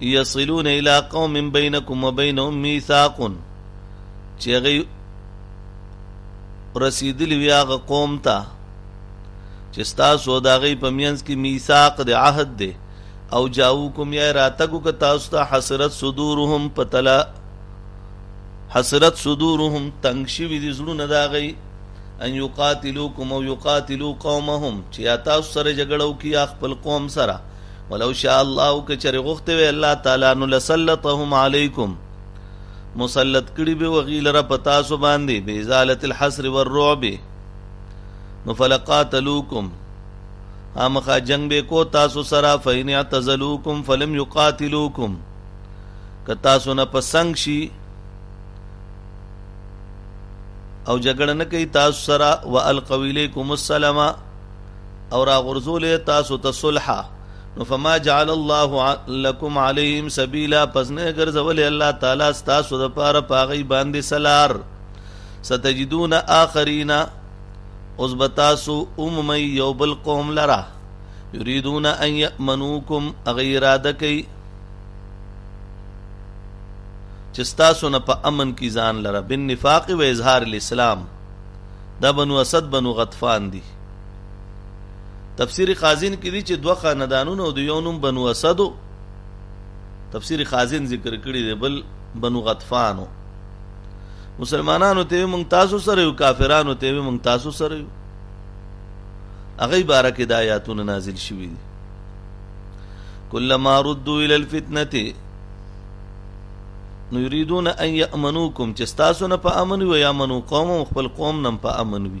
Speaker 1: یصلون الی قوم بینکم وبینهم میثاق چې هغه رسیدلی وی هغه قوم ته چې تاسو د هغې په مینځ کې میثاق د عهد دی او جاوکم یا راتګو که تاسو ته حسرت صدورهم پتلا حسرت صدورهم تنگ شوي دي زړونه د هغې ان یقاتلوکم او یقاتلو قومهم چې یا تاسو سره جګړه وکړي یا خپل قوم سره ولو شاء الله که چرې غوښتې وې الله تعالی نو لسلطهم علیکم مسلط کړي به وغي لره په تاسو باندې به ازاله الحصر والرعب نو فلقاتلوکم امخا جنگ به کو تاسو سره فین اعتزلوکم فلم یقاتلوکم که تاسو نه پسنګ شي او جګړه نه کوي تاسو سره والقویلیکم السلام او راغورځولې تاسو ته صلح نو فما جعل الله لكم عليهم سبيلا پس نه ګرځولې الله تعالی تاسو د پاره پاغي باندې سلار ستجدون آخرین اوس به تاسو اوممی یو بل قوم لره یریدون ان یأمنوکم هغه اراده کوي چې ستاسو نه په امن کې ځان لره بالنفاق و اظهار الاسلام دا بنو اسد بنو غطفان دي تفسیر خازن کې دي چې دوه خاندانونه او د یو نوم بنو اسدو تفسیر خازن ذکر کړی دی بل بنو غطفانو مسلمانانو ته مونږ تاسو سره یو کافرانو ته مونږ تاسو سره یو هغه باره کې د آیاتونه نازل شوي دي کلما ردو الى الفتنه نو یریدون ان یامنوکم چې تاسو نه په امن وي یا منو قوم خپل قوم نه په امن وي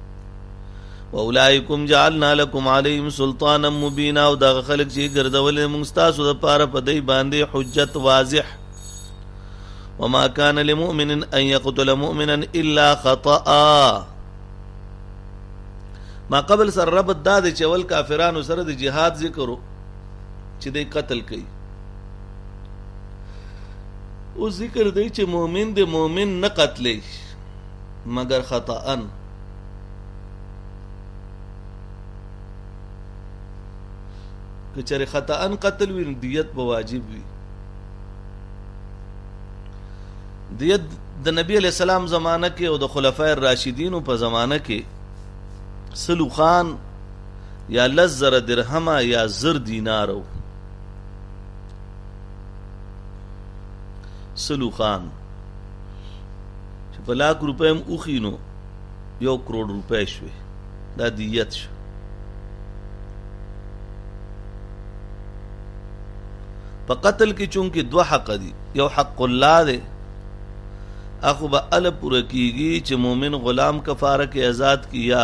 Speaker 1: واولائکم جعلنا لكم عليهم سلطانا مبینا او دغه خلک چې ګرځولې موږ تاسو د پاره په دای باندې حجت واضح وما كان لمؤمن ان يقتل مؤمنا الا خطأ ما قبل سره رب دا د چول کافرانو سره د جهاد ذکرو چې د قتل کوي او ذکر دی چې مؤمن د مؤمن نه قتلې مګر خطأً. که چېرې خطأً قتل وي نو دیت به واجب وي دیت د نبی علی السلام زمانه کې او د خلفای راشدینو په زمانه کې سلو خان یا لز زر درهمه یا زر دینارو سلو خان چې په لاک روپۍ هم اوخی نو یو کروڑ روپۍ شوې دا دیت شو په قتل کې چونکې دوه حق دي یو حق الله دی اخو به ال پوره کیږي چې مؤمن غلام کفاره کې آزاد کیا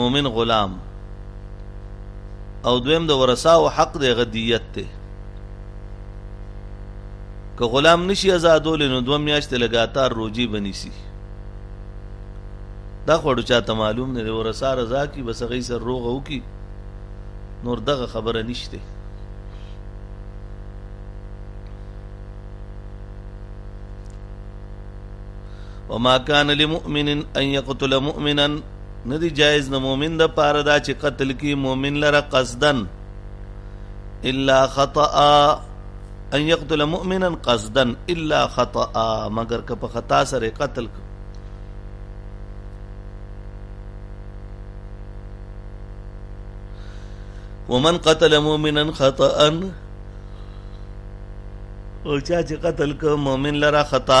Speaker 1: مؤمن غلام او دویم د ورثاو حق دی هغه دیت دی که غلام نشي ازادولی نو دوه میاشتې لګاتار روجي به نیسي دا خو ډو چاته معلوم نه دی ورثا رضا کي بس هغوی سره روغه وکړي نور دغه خبره نشته وما كان لمؤمن ان يقتل مؤمنا نه دی جائز د مؤمن د پاره دا چې قتل کی مؤمن لره قصدا الا خطا ان يقتل مؤمنا قصدا الا خطا مگر که په خطا سره قتل کو ومن قتل مؤمنا خطا او چا چې قتل کو مؤمن لره خطا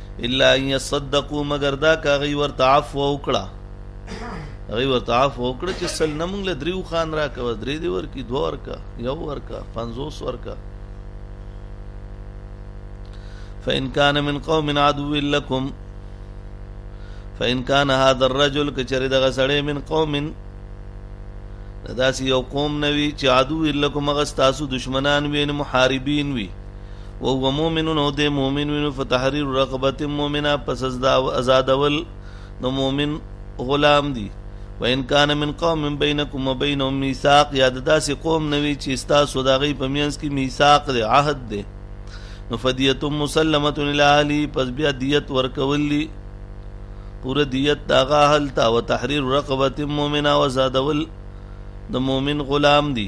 Speaker 1: الا ان يصدقوا مگر دا که هغوی ورته عفو وکړه هغوی ورته عفو وکړه چې سل نه مونږ له درې اوښان راکوه درې دې ورکړي دوه ورکړه یو ورکړه پنځوس ورکړه فإن كان من قوم عدو لكم فإن كان هذا الرجل کچره دغه سړی من قوم داسې یو قوم نوي چې عدو لكم هغه ستاسو دشمنان وي محاربین وي و هو مؤمنون او دی مؤمن وینو فتحریر رقبت مؤمنه پس از دا ازادول نو مؤمن غلام دی و ان کان من قوم من بینکم و بینهم میثاق یا د داسې قوم نوی چې ستاسو د هغوی په مینځ کې میثاق دی عهد دی نو فدیت مسلمه الی اهلی پس بیا دیت ورکول دی پوره دیت د هغه اهل ته و تحریر رقبت مؤمنه او ازادول د مؤمن غلام دی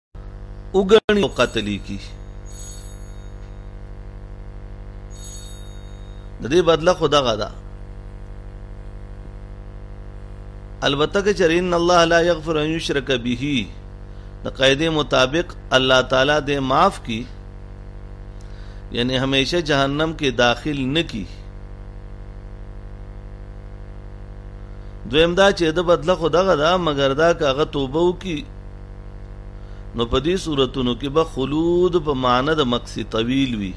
Speaker 1: وګڼي او قتلي کی د دې بدله خو دغه ده البته که چېرې ان الله لا یغفر ان یشرک به د قاعده مطابق الله تعالی دې معاف کی یعنی همیشه جهنم کې داخل نکی دویم دا چې د بدله خو دغه ده مګر دا که هغه توبه وکي نو په دې صورتونو کې به خلود په معنا د مکس طویل وي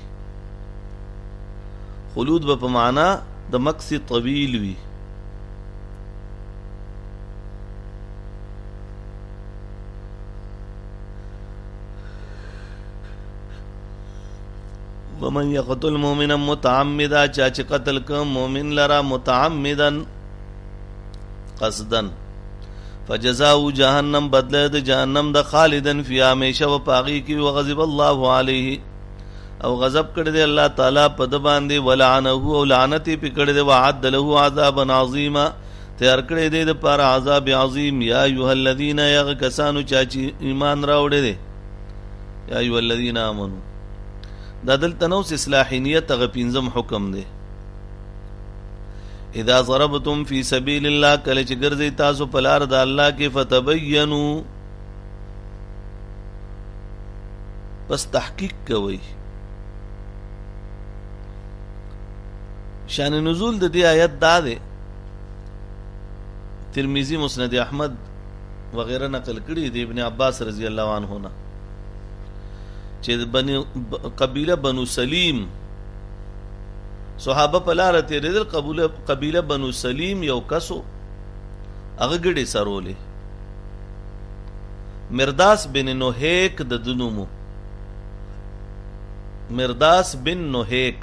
Speaker 1: خلود به په معنا د مکس طویل وي ومن يقتل مؤمنا متعمدا چا چې قتل کوم مؤمن لرا متعمدا قصدن فجزاء جهنم بدله د جهنم د خالدن فی همیشه و پاغي کی وغضب الله علیه او غضب کړی دی الله تعالی په د باندې ولعنه او لعنت په کړی دی وعد له عذاب عظیما تیار کړی دی د پر عذاب عظیم یا ایه الذین یغ کسانو چا چې ایمان راوړی دی یا ایه الذین آمنو دا دلته نو اصلاح نیت غ پنځم حکم دی اذا ضربتم فی سبیل الله کله چې ګرځي تاسو په لار د الله کې فتبینو پس تحقیق کوي شان نزول د دې آیت دا ده ترمذی مسند احمد وغیرہ نقل کړي دی ابن عباس رضی الله عنه نه چې بني قبيله بنو سليم صحابه په لاره تېرېدل، قبیله بنو سلیم یو کس و، هغه ګډې څرولې، مرداس بن نهیک د ده نوم و، مرداس بن نهیک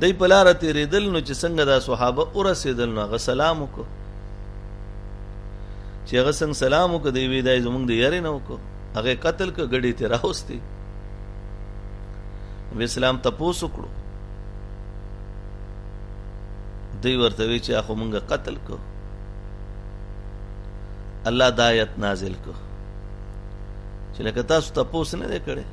Speaker 1: دی په لاره تېرېدل، نو چې څنګه دا صحابه ورسېدل نو هغه سلام وکړو، چې هغه څنګه سلام وکړو دی وی دا زمونږ د یارې نه وکړو. هغه قتل ک غړي ته راوستي اسلام تپوس وکړو دوی ورته وی چې اخو مونږه قتل کو الله د آیت نازل کو چې لکه تاسو تپوس نه دی کړی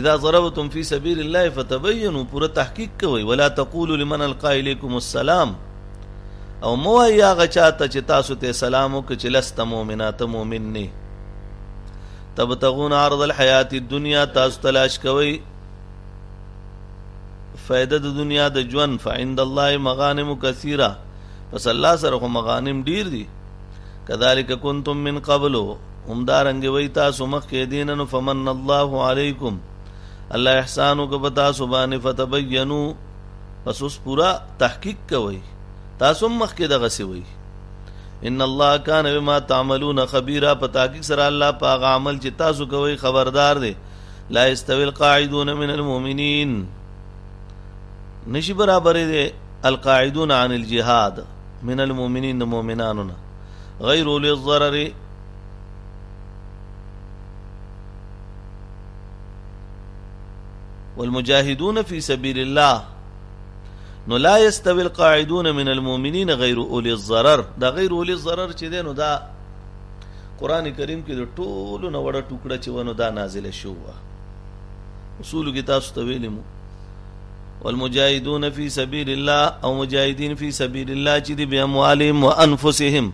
Speaker 1: اذا ضربتم في سبيل الله فتبينوا پوره تحقیق کوي ولا تقولوا لمن القى اليكم السلام او مو وایي هغه چاته چې تاسو ته سلام وکړي چې لست مؤمنا ته مؤمن نه تبتغون عرض الحیات الدنیا تاسو تلاش کوئ فائدہ د دنیا د ژوند فعند الله مغانم کثیره پس الله سره خو مغانم ډیر دي کذالک کنتم من قبل هم دارنګ وی تاسو مخکې دینن فمن الله علیکم الله احسانو کو پتا سبحانه فتبینوا بس اوس پورا تحقیق کوي تاسو مخکې دغه سی وي ان الله کان بما تعملون خبيرا په تحقیق سره الله په هغه عمل چې تاسو کوي خبردار دی لا استوي القاعدون من المؤمنين نشي برابر دي القاعدون عن الجهاد من المؤمنين مؤمنانو غير اولي الضرر والمجاهدون فی سبیل الله نو لا یستوی القاعدون من المؤمنین غیر اولی الضرر دا غیر اولی الضرر چې دی نو دا قران کریم کې د ټولو نه وړه ټوکړه چې ونه دا نازله شو اصول کې تاسو ته ویلې مو والمجاهدون فی سبیل الله او مجاهدین فی سبیل الله چې دی به اموالهم وانفسهم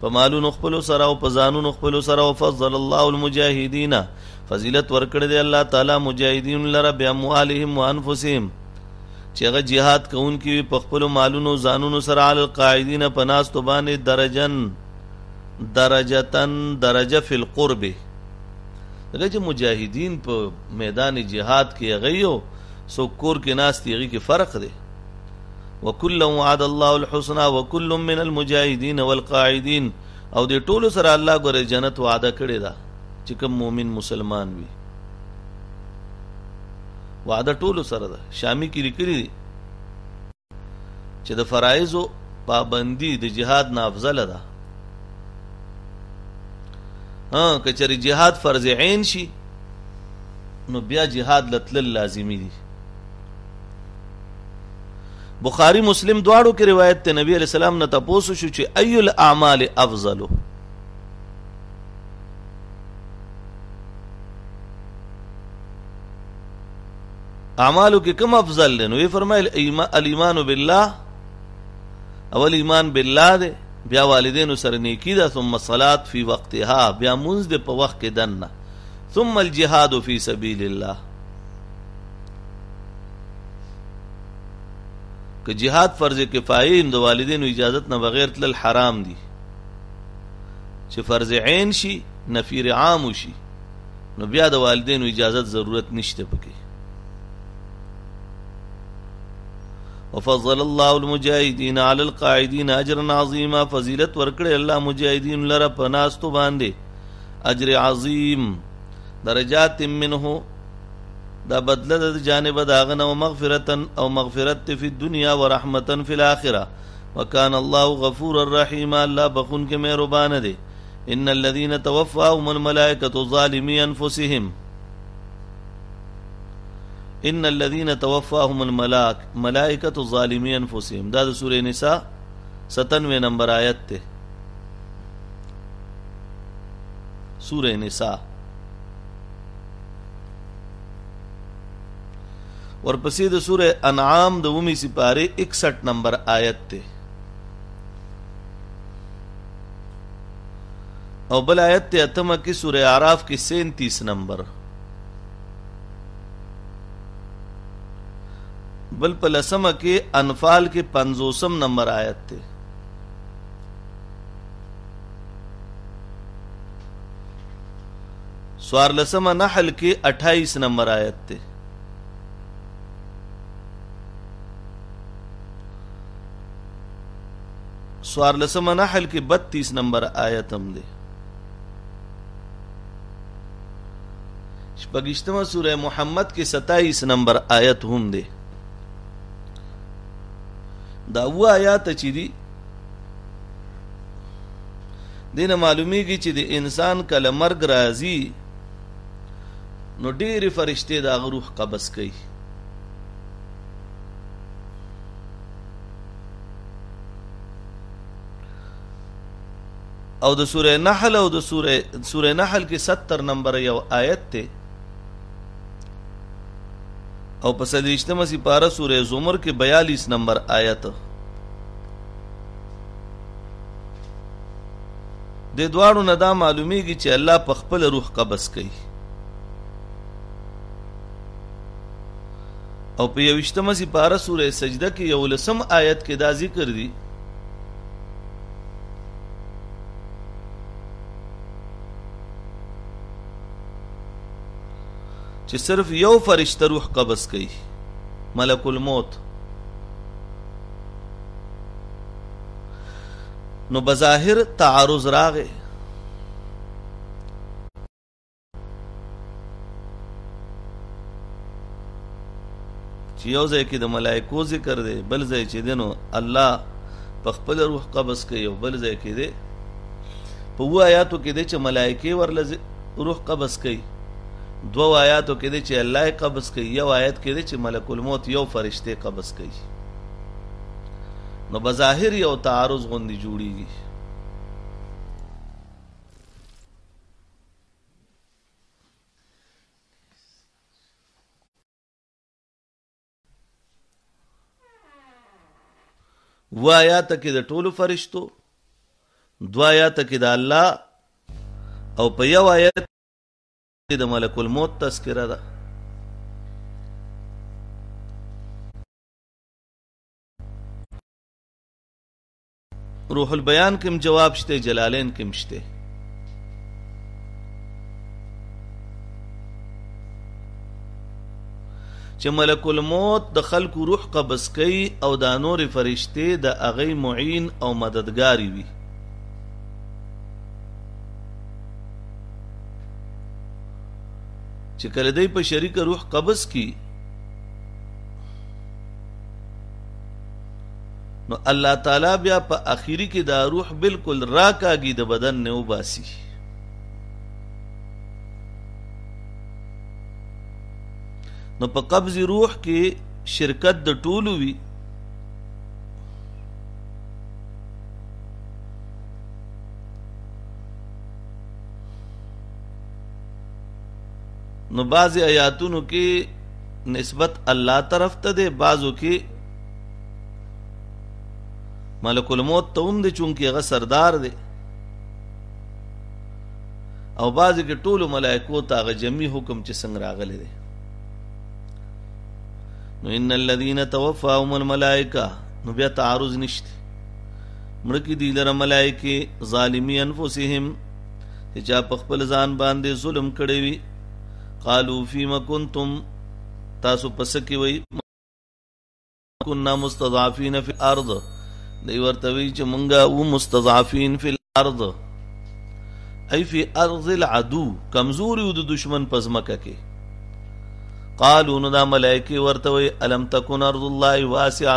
Speaker 1: په مالونو خپل سره او په ځانونو خپل سره او فضل الله المجاهدین فضیلت ورکړی دی الله تعالی مجاهدینو لره باموالهم وانفسهم چې هغه جهاد کوونکي وي په خپلو مالونو ځانونو سره علی القاعدین په ناستو باندې درجن درجتن درجه فی القرب دغه چې مجاهدین په میدان جهاد کې هغه یو سو کور کې ناست یغي کې فرق دی وکل وعد الله الحسنى وکل من المجاهدین والقاعدین او دې ټولو سره الله ګره جنت وعده کړی ده چې کوم مؤمن مسلمان وي وعده ټولو سره ده شامی کې لیکلي دي چې د فرایضو پابندي د جهاد نه افضل ده ها کچری جهاد فرض عین شي نو بیا جهاد لتل لازمی دي بخاری مسلم دواړو کې روایت ته نبی علی السلام نه تاسو شو چې ایل اعمال افضل اعمالو کې کوم افضل دی نو یې فرمایل الايمان بالله اول ایمان بالله دی بیا والدینو سره نیکی ده ثم صلات فی وقتها بیا منځ د په وخت کې دنه ثم الجهاد فی سبیل الله که جهاد فرض کفایه د والدینو اجازت نه بغیر تل حرام دي چې فرض عین شي نفیر عام شي نو بیا د والدینو اجازت ضرورت نشته پکې وفضل الله المجاهدين على القاعدين اجرا عظيما فضیلت ورکړي الله مجاهدين لره پناستو باندې اجر عظیم درجات منه دا بدله د جانب داغنه او مغفرتا او مغفرت فی الدنیا ورحمتا فی الاخره وکان الله غفور الرحیم الله بخون کې مهربان دی ان الذين توفاهم الملائکه ظالمي انفسهم ان الذين توفاهم الملاك ملائکه ظالمي انفسهم دا د سوره نساء 97 نمبر آیت ته سوره نساء ورپسې د سوره انعام د ومي سپاره 61 نمبر آیت ته او بل آیت ته اتمه کې سوره اعراف کې 37 نمبر بل په لسمه کې انفال کې 50 نمبر آیت ته څوارلسمه نحل کې اټایس نمبر آیت دی څوارلسمه نحل کې بتیس نمبر آیت هم دی شپږشتمه سوره محمد کې ستایس نمبر آیت هم دی دا و آیات چې دي دینه معلومیږي چې د انسان کله مرګ راځي نو ډېری فرشته دا روح قبض کوي او د سوره نحل او د سوره سوره نحل کې 70 نمبر یو آیت ته او په سلیشتمه سپاره سوره زمر کې 42 نمبر آیت د دواړو نه دا معلومیږي چې الله په خپل روح قبض کوي او په یوشتمه سپاره سوره سجده کې یو لسم آیت کې دا ذکر دی چې صرف یو فرشته روح قبض کوي ملک الموت نو بظاهر تعارض راغې چې یو ځای کې د ملائکو ذکر دی بل ځای چې دینو الله په خپل روح قبض کوي او بل ځای کې دی په و آیاتو کې دی چې ملائکه ورله روح قبض کوي دو آیاتو کې دی چې الله قبض کوي یو آیت کې دی چې ملک الموت یو فرشته قبض کوي نو بظاهر یو تعارض غوندي جوړیږي و آیات کې د ټولو فرشتو دو آیات کې د الله او په یو آیت کې د ملک الموت تذکره ده روح البیان کې جواب شته جلالین کې مشته چې ملک الموت د خلق روح قبض کوي او دا نور فرشته د اغه معین او مددګاری وي چې کله دی په شریک روح قبض کی نو الله تعالی بیا په اخیری کې دا روح بالکل راکاږي د بدن نه وباسي نو په قبض روح کې شرکت د ټولو وی نو بعضی آیاتونو کې نسبت الله طرف ته ده بعضو کې ملک الموت ته هم دی چونکې هغه سردار دی او بعضې کې ټولو ملایکو ته هغه جمعي حکم چې څنګه راغلی دی نو ان الذين توفاهم الملائکه نو بیا تعارض نشته مړکی دی لره ملائکه ظالمی انفسهم چې چا په خپل ځان باندې ظلم کړی وي قالو فيما كنتم تاسو پس کې وي كنا مستضعفين في الارض دی ورته وی چې مونږه و مستضعفين في الارض اي في ارض العدو کمزوري د دشمن پزمکه کې قالو نو دا ملائکه ورته وی الم تکون ارض الله واسعه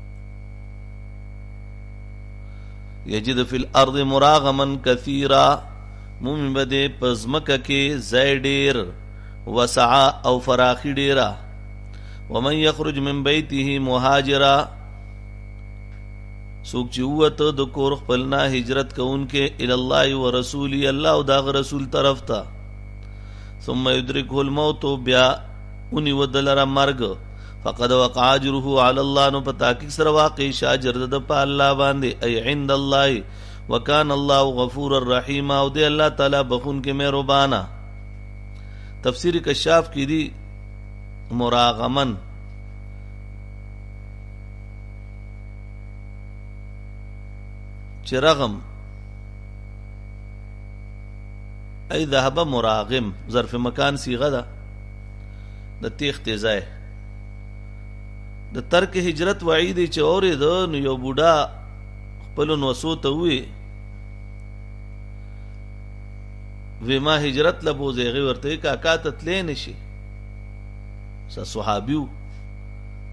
Speaker 1: یجد فی الارض مراغما کثیرا مومی بده پزمکه کې ځای ډیر وسعا او فراخی ډیره ومن یخرج من بیته مهاجرا سوک چې وته د کور خپل نه هجرت کوونکې ال الله ورسولی الله او داغ رسول طرف ته ثم یدرکه الموت بیا اونی ودلره مرګ فقد وقع اجره علی الله نو په تحقیق سره واقع شي اجر د په الله باندې ای عند الله وکان الله غفور الرحیم او دی الله تعالی بخون کې مهربانا تفسیر کشاف کې دی مراغمن چرغم ای ذهب مراغم ظرف مکان صيغه ده د تیختې ځای د ترک هجرت وعید چې اورې ده نو یو بوډا خپل نوسو ته وی وی ما هجرت لبوزه غي ورته کاکا ته تلې نشي صحابیو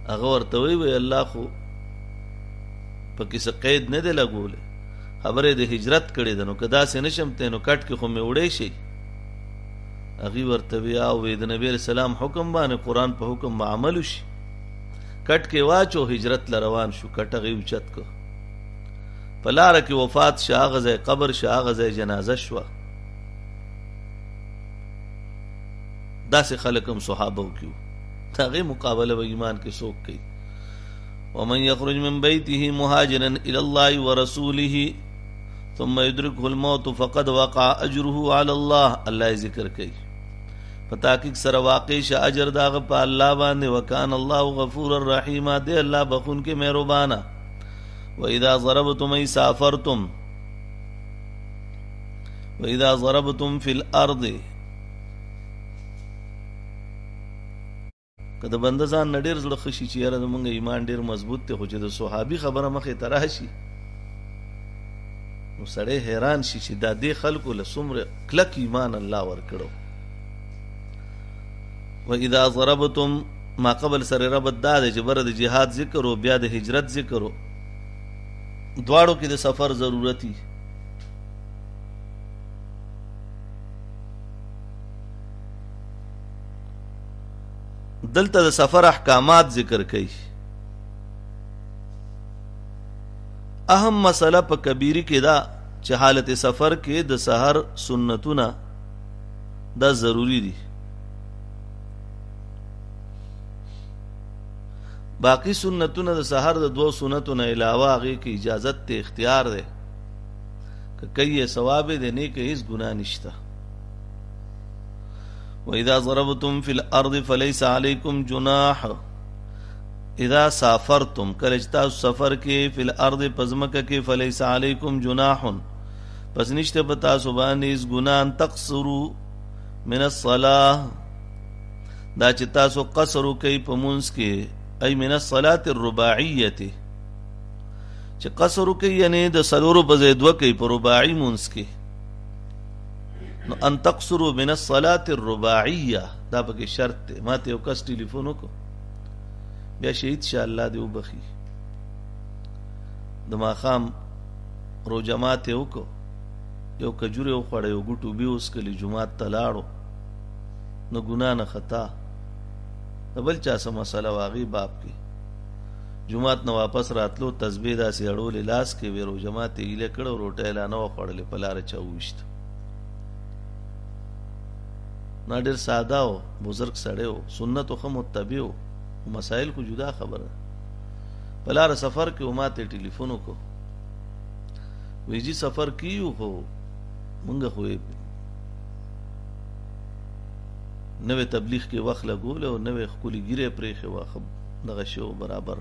Speaker 1: هغه ورته وی وی الله خو په کیسه قید نه دی لګولې خبره د هجرت کړې ده نو کدا سې نشم ته نو کټ کې خو مې وړې شي هغوی ورته وی او وی د نبی علیه السلام حکم باندې قرآن په حکم به عمل وشي کټ کې واچو هجرت له روان شو کټ هغې اوچت کو په لاره کې وفات شه هغه ځای قبر شه هغه ځای جنازه شوه داسې خلک هم صحابه وکړو د هغې مقابله به ایمان کې څوک کوي ومن یخرج من بیته مهاجرا الی الله ورسوله ثم يدركه الموت فقد وقع اجره على الله الله ذکر کوي په تحقیق سره واقع شه اجر داغه په الله باندې وکان الله غفور الرحیم دی الله بخون کې مهربانا و اذا ضربتم ای سافرتم و اذا ضربتم فی الارض که د بنده ځان نه ډېر زړه ښه شي چې یاره زمونږ ایمان ډېر مضبوط دی خو چې د صحابي خبره مخې ته راشي نو سړی حیران شي چې دا دې خلکو له څومره کلک ایمان الله ورکړو و اذا ضربتم ما قبل سره ربط دا دی چې بره د جهاد ذکر او بیا د هجرت ذکر او دواړو کې د سفر ضرورتي دلته د سفر احکامات ذکر کوي اهم مسله په کبیری کې دا چې حالت سفر کې د سحر سنتونه دا ضروری دي باقی سنتونه د سحر د دوو سنتو نه علاوه هغه کې اجازه ته اختیار ده که کوي ثواب دې نه کوي هیڅ ګناه نشته و اذا ضربتم فی الارض فلیس علیکم جناح اذا سافرتم کله چې تاسو سفر کې فی الارض پزمکه کې فلیس علیکم جناح پس نشته په تاسو باندې اس ګنان تقصرو من الصلاه دا چې تاسو قصر کوي په مونږ کې ای من الصلاه الرباعيه چې قصر کوي یعنی د سلورو په ځای دوه کوي په رباعي مونږ کې نو ان تقصروا من الصلاه الرباعيه دا پکې شرط دی ما ته یو کس ټلیفون وکړ بیا شهید شاه الله دی وبخي د ماخام روزه ماته وکړ یو کجوره وخوړ یو ګټو به اوس کلی جمعات ته لاړو نو ګنا نه خطا بل چا سم مسله واغي باب کې جومات نه واپس راتلو تسبیح داسې اړولې لاس کې وې روژه ماتې ایله کړه او روټۍ لا نه وه خوړلې په لاره چا وویشته نا ډېر ساده او بزرګ سړی و سنتو ښه متبع و مسایل خو جدا خبره په لاره سفر کې ما ته ټلیفون وکړو وی جی سفر کیو خو مونږ خو نوې تبلیغ کې وخت لګول او نوې خولي ګیره پرې خو دغه شو برابر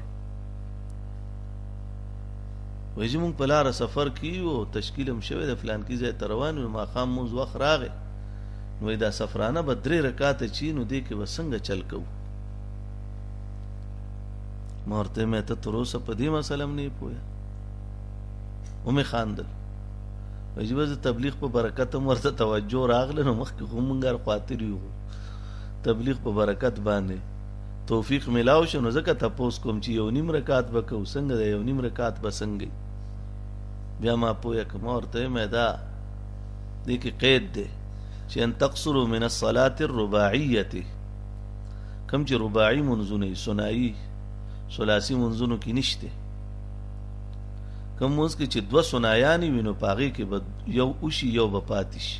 Speaker 1: وای چې مونږ په لار سفر کیو تشکیل هم شوی د فلان کی ځای تروان ما خام مونږ وخت راغې نو دا سفرانه به درې رکعات چی نو دې کې وسنګ چل کو مورته مې ته تر اوسه په دې مسلم نه پوهه او مې خاندل وای چې بس تبلیغ په برکت هم ورته توجه راغله نو مخکې هم مونږ خاطر یو تبلیغ په برکت باندې توفیق ملاو شو نو ځکه تپوس کوم چې یو نیم رکعت به کو څنګه دی یو نیم رکعت به څنګه بیا ما پوهه کوم ورته مې دا دې کې قید دی چې ان تقصروا من الصلاه الرباعيه کم چې رباعي منځونه سنایي ثلاثي منځونو کې نشته کم منځ کې چې دوه سنایانې وینو پاغي کې به یو اوشي یو به پاتې شي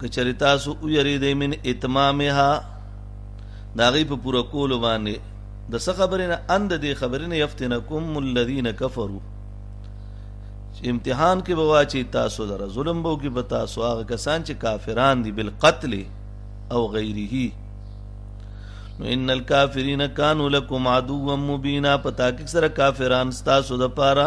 Speaker 1: که چېرې تاسو ویریدئ من اتمامها د هغې په پوره کولو باندې د څه خبرې نه ان د دې خبرې نه یفتنکم الذین کفروا چې امتحان کې به واچي تاسو لره ظلم به وکړي په تاسو هغه کسان چې کافران دي بالقتل او غیره نو ان الکافرین کانوا لکم عدوا مبینا په تحقیق سره کافران ستاسو د پاره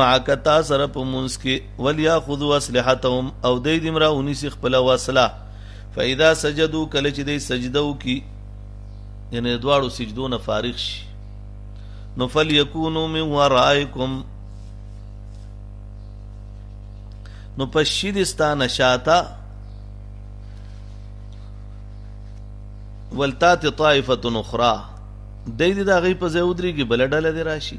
Speaker 1: معکتا سره په مونږ کې ولیا خذو اسلحتهم او دې دې مرا ونی سي خپل وسله فاذا سجدو کله چې دې سجده وکي یعنی دواړو سجدو نه فارغ شي نو فلیکونو من ورائکم نو پشیدستان شاته ولتات طائفه اخرى د دې د غي په ځای ودرېږي بل ډله دې راشي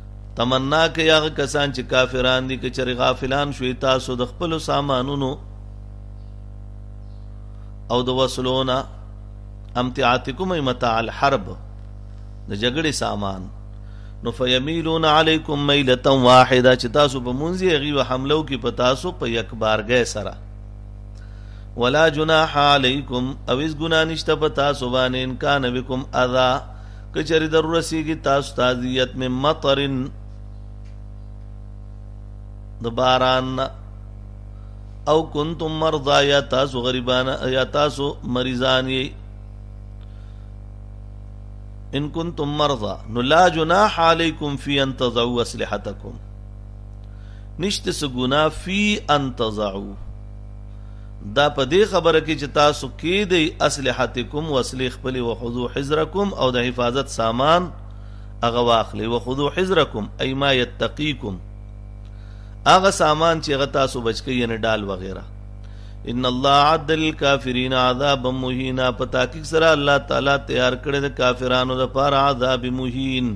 Speaker 1: تمنا کوي هغه کسان چې کافران دي که چېرې غافلان شوي تاسو د خپلو سامانونو او د وسلو نه امتعاتکم ای متاع الحرب د جګړې سامان نو فیمیلون علیکم میلتا واحده چې تاسو په منځي هغوی به حمله وکړي په تاسو په یکبارګۍ سره ولا جناح علیکم او هېڅ ګناه نشته په تاسو باندې ان کان بکم اذی که چېرې در ورسېږي تاسو ته اذیت من مطرن د باران نه او کنتم مرضا یا تاسو غریبان یا تاسو مریضان یې ان کنتم مرضا نو لا جناح علیکم فی ان تضعوا اسلحتکم نشته سګونا فی ان تضعوا دا په دې خبره کې چې تاسو کې دی اسلحتکم وسلې خپلې وخذو حذرکم او د حفاظت سامان هغه واخلې وخذو حذرکم ای ما یتقیکم هغه سامان چې هغه تاسو بچ کوي یعنی ډال وغیره ان الله عد للكافرین عذاب مهینا په تحقیق سره الله تعالی تیار کړی د کافرانو لپاره عذاب مهین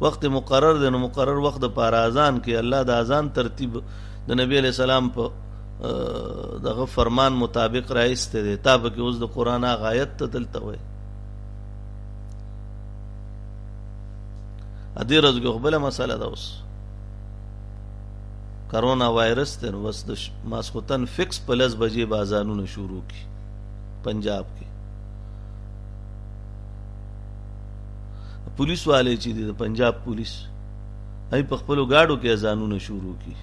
Speaker 1: وخت مقرر دی نو مقرر وخت د پاره اذان کې الله د اذان ترتیب د نبی علی سلام په دغه فرمان مطابق راایسته دی تا به کې اوس د قران غایت ته دلته وای ا دې ورځ کې خپل مسله ده اوس کرونا وایرس تر وس د ماسختن فکس پلس بجې بازارونه شروع کی پنجاب کې پولیس والي چې د پنجاب پولیس هي په خپل گاډو کې ازانونه شروع کی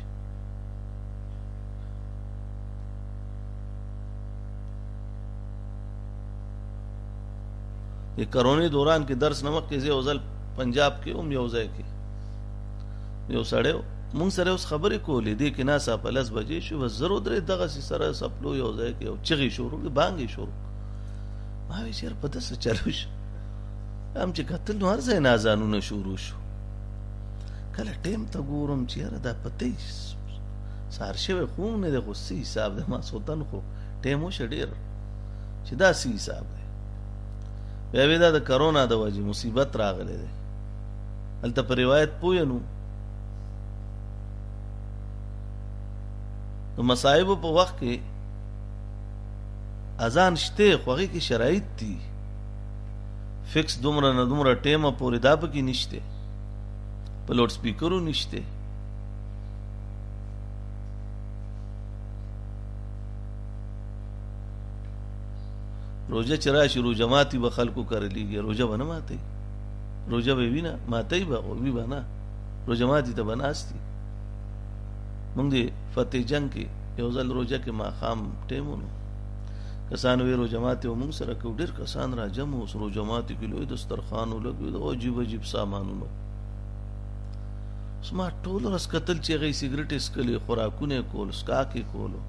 Speaker 1: د کرونې دوران کې درس نمک کې زه اوزل پنجاب کې هم یو ځای کې یو سړی مونږ سره اوس خبرې کولې دې کې ناسا په لس بجې شو بس زرو درې دغه سي سره سپلو یو ځای کې او چغې شروع کې بانګې شروع ما وی چیر په دسه چلو شو هم چې کتل نو هر ځای نه اذانونه شروع شو کله ټیم ته ګورم چې یاره دا پته یې سهار شوی خو هم نه دی خو څه حساب دی ماسخوتن خو ټیم وشه ډېر چې دا څه حساب دی بیا وې دا د کرونا د وجې مصیبت راغلی دی هلته په روایت پوه نو د مصاحبو په وخت کې اذان شته خو هغې کې شرایط دي فکس دومره نه دومره ټیمه پورې دا پکې نشته په لوډ سپیکرو نشته روزه چې راشي روزه ماتي به خلکو کرلېږي روزه به نه ماتي روزه به وینه ماتي به او وی به نه روزه ماتي ته به ناستي مونږ دې فتح جنگ کې یو ځل روزه کې ما خام ټیمونو کسان ویرو جماعت او موږ سره کو ډیر کسان را جمع او سره جماعت کې لوی دسترخوان او لګوي د عجیب عجیب سامانونو سما ټول رس قتل چې غي سیګریټ اسکلې خوراکونه کول سکاکې کولو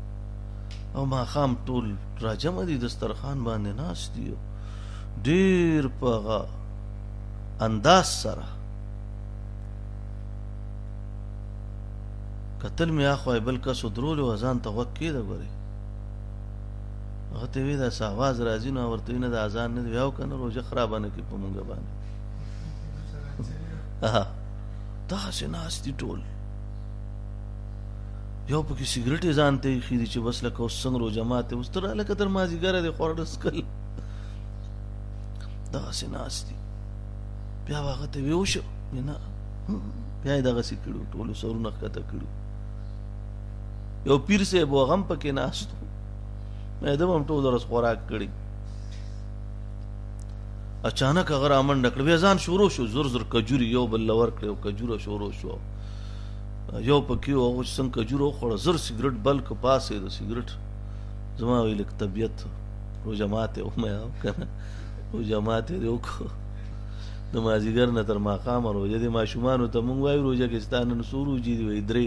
Speaker 1: او ما خام ټول را جمع دي دسترخوان باندې ناس دي ډیر په انداز سره قتل مې اخوای بل کس درول او ځان ته وکیده غوري هغه ته وی دا ساواز راځي نو ورته نه د اذان نه ویاو کنه روزه خراب نه کی په مونږ باندې ها تاسو ناشتي ټول یو پکې سیګریټ ځان ته یې خېدي چې بس لکه اوس څنګه روزه ماته اوس تر لکه تر مازیګر دی خورډ سکل دا سناستي بیا هغه ته ویو شو نه بیا دغه سې کړو ټول سرونه ښکته کړو یو پیر صاحب و غم پکې ناست مې دم هم ټول ورځ خوراک کړي اچانک هغه را منډه کړ بیا ځان شروع شو زر زر کجوري یو بل لور کړې او کجوره شروع شو یو پکې و هغه څنګه کجوره وخوړه زر سیګریټ بل که پاسې د سیګریټ زما وی لک طبیعت روژه ماته او مې او کنه روژه ماته دی وکړه د مازیګر نه تر ماقام روژه د ماشومان ته مونږ وایو روژه کې ستانه نسورو جی دی وی درې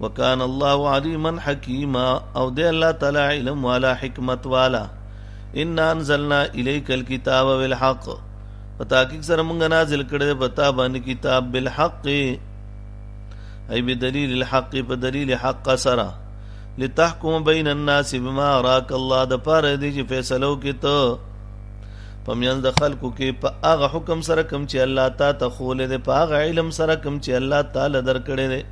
Speaker 1: وکان الله علیما حکیما او دی الله تعالی علم والا حکمت والا ان انزلنا الیک الكتاب بالحق په تحقیق سره موږ نازل کړی په تا باندې کتاب بالحق ای به دلیل الحق په دلیل حق سره لتحکم بین الناس بما راک الله د پاره دی چې فیصلو کې ته پمیان د خلکو کې په هغه حکم سره کم چې الله تعالی ته خولې ده په هغه علم سره کم چې الله تعالی درکړي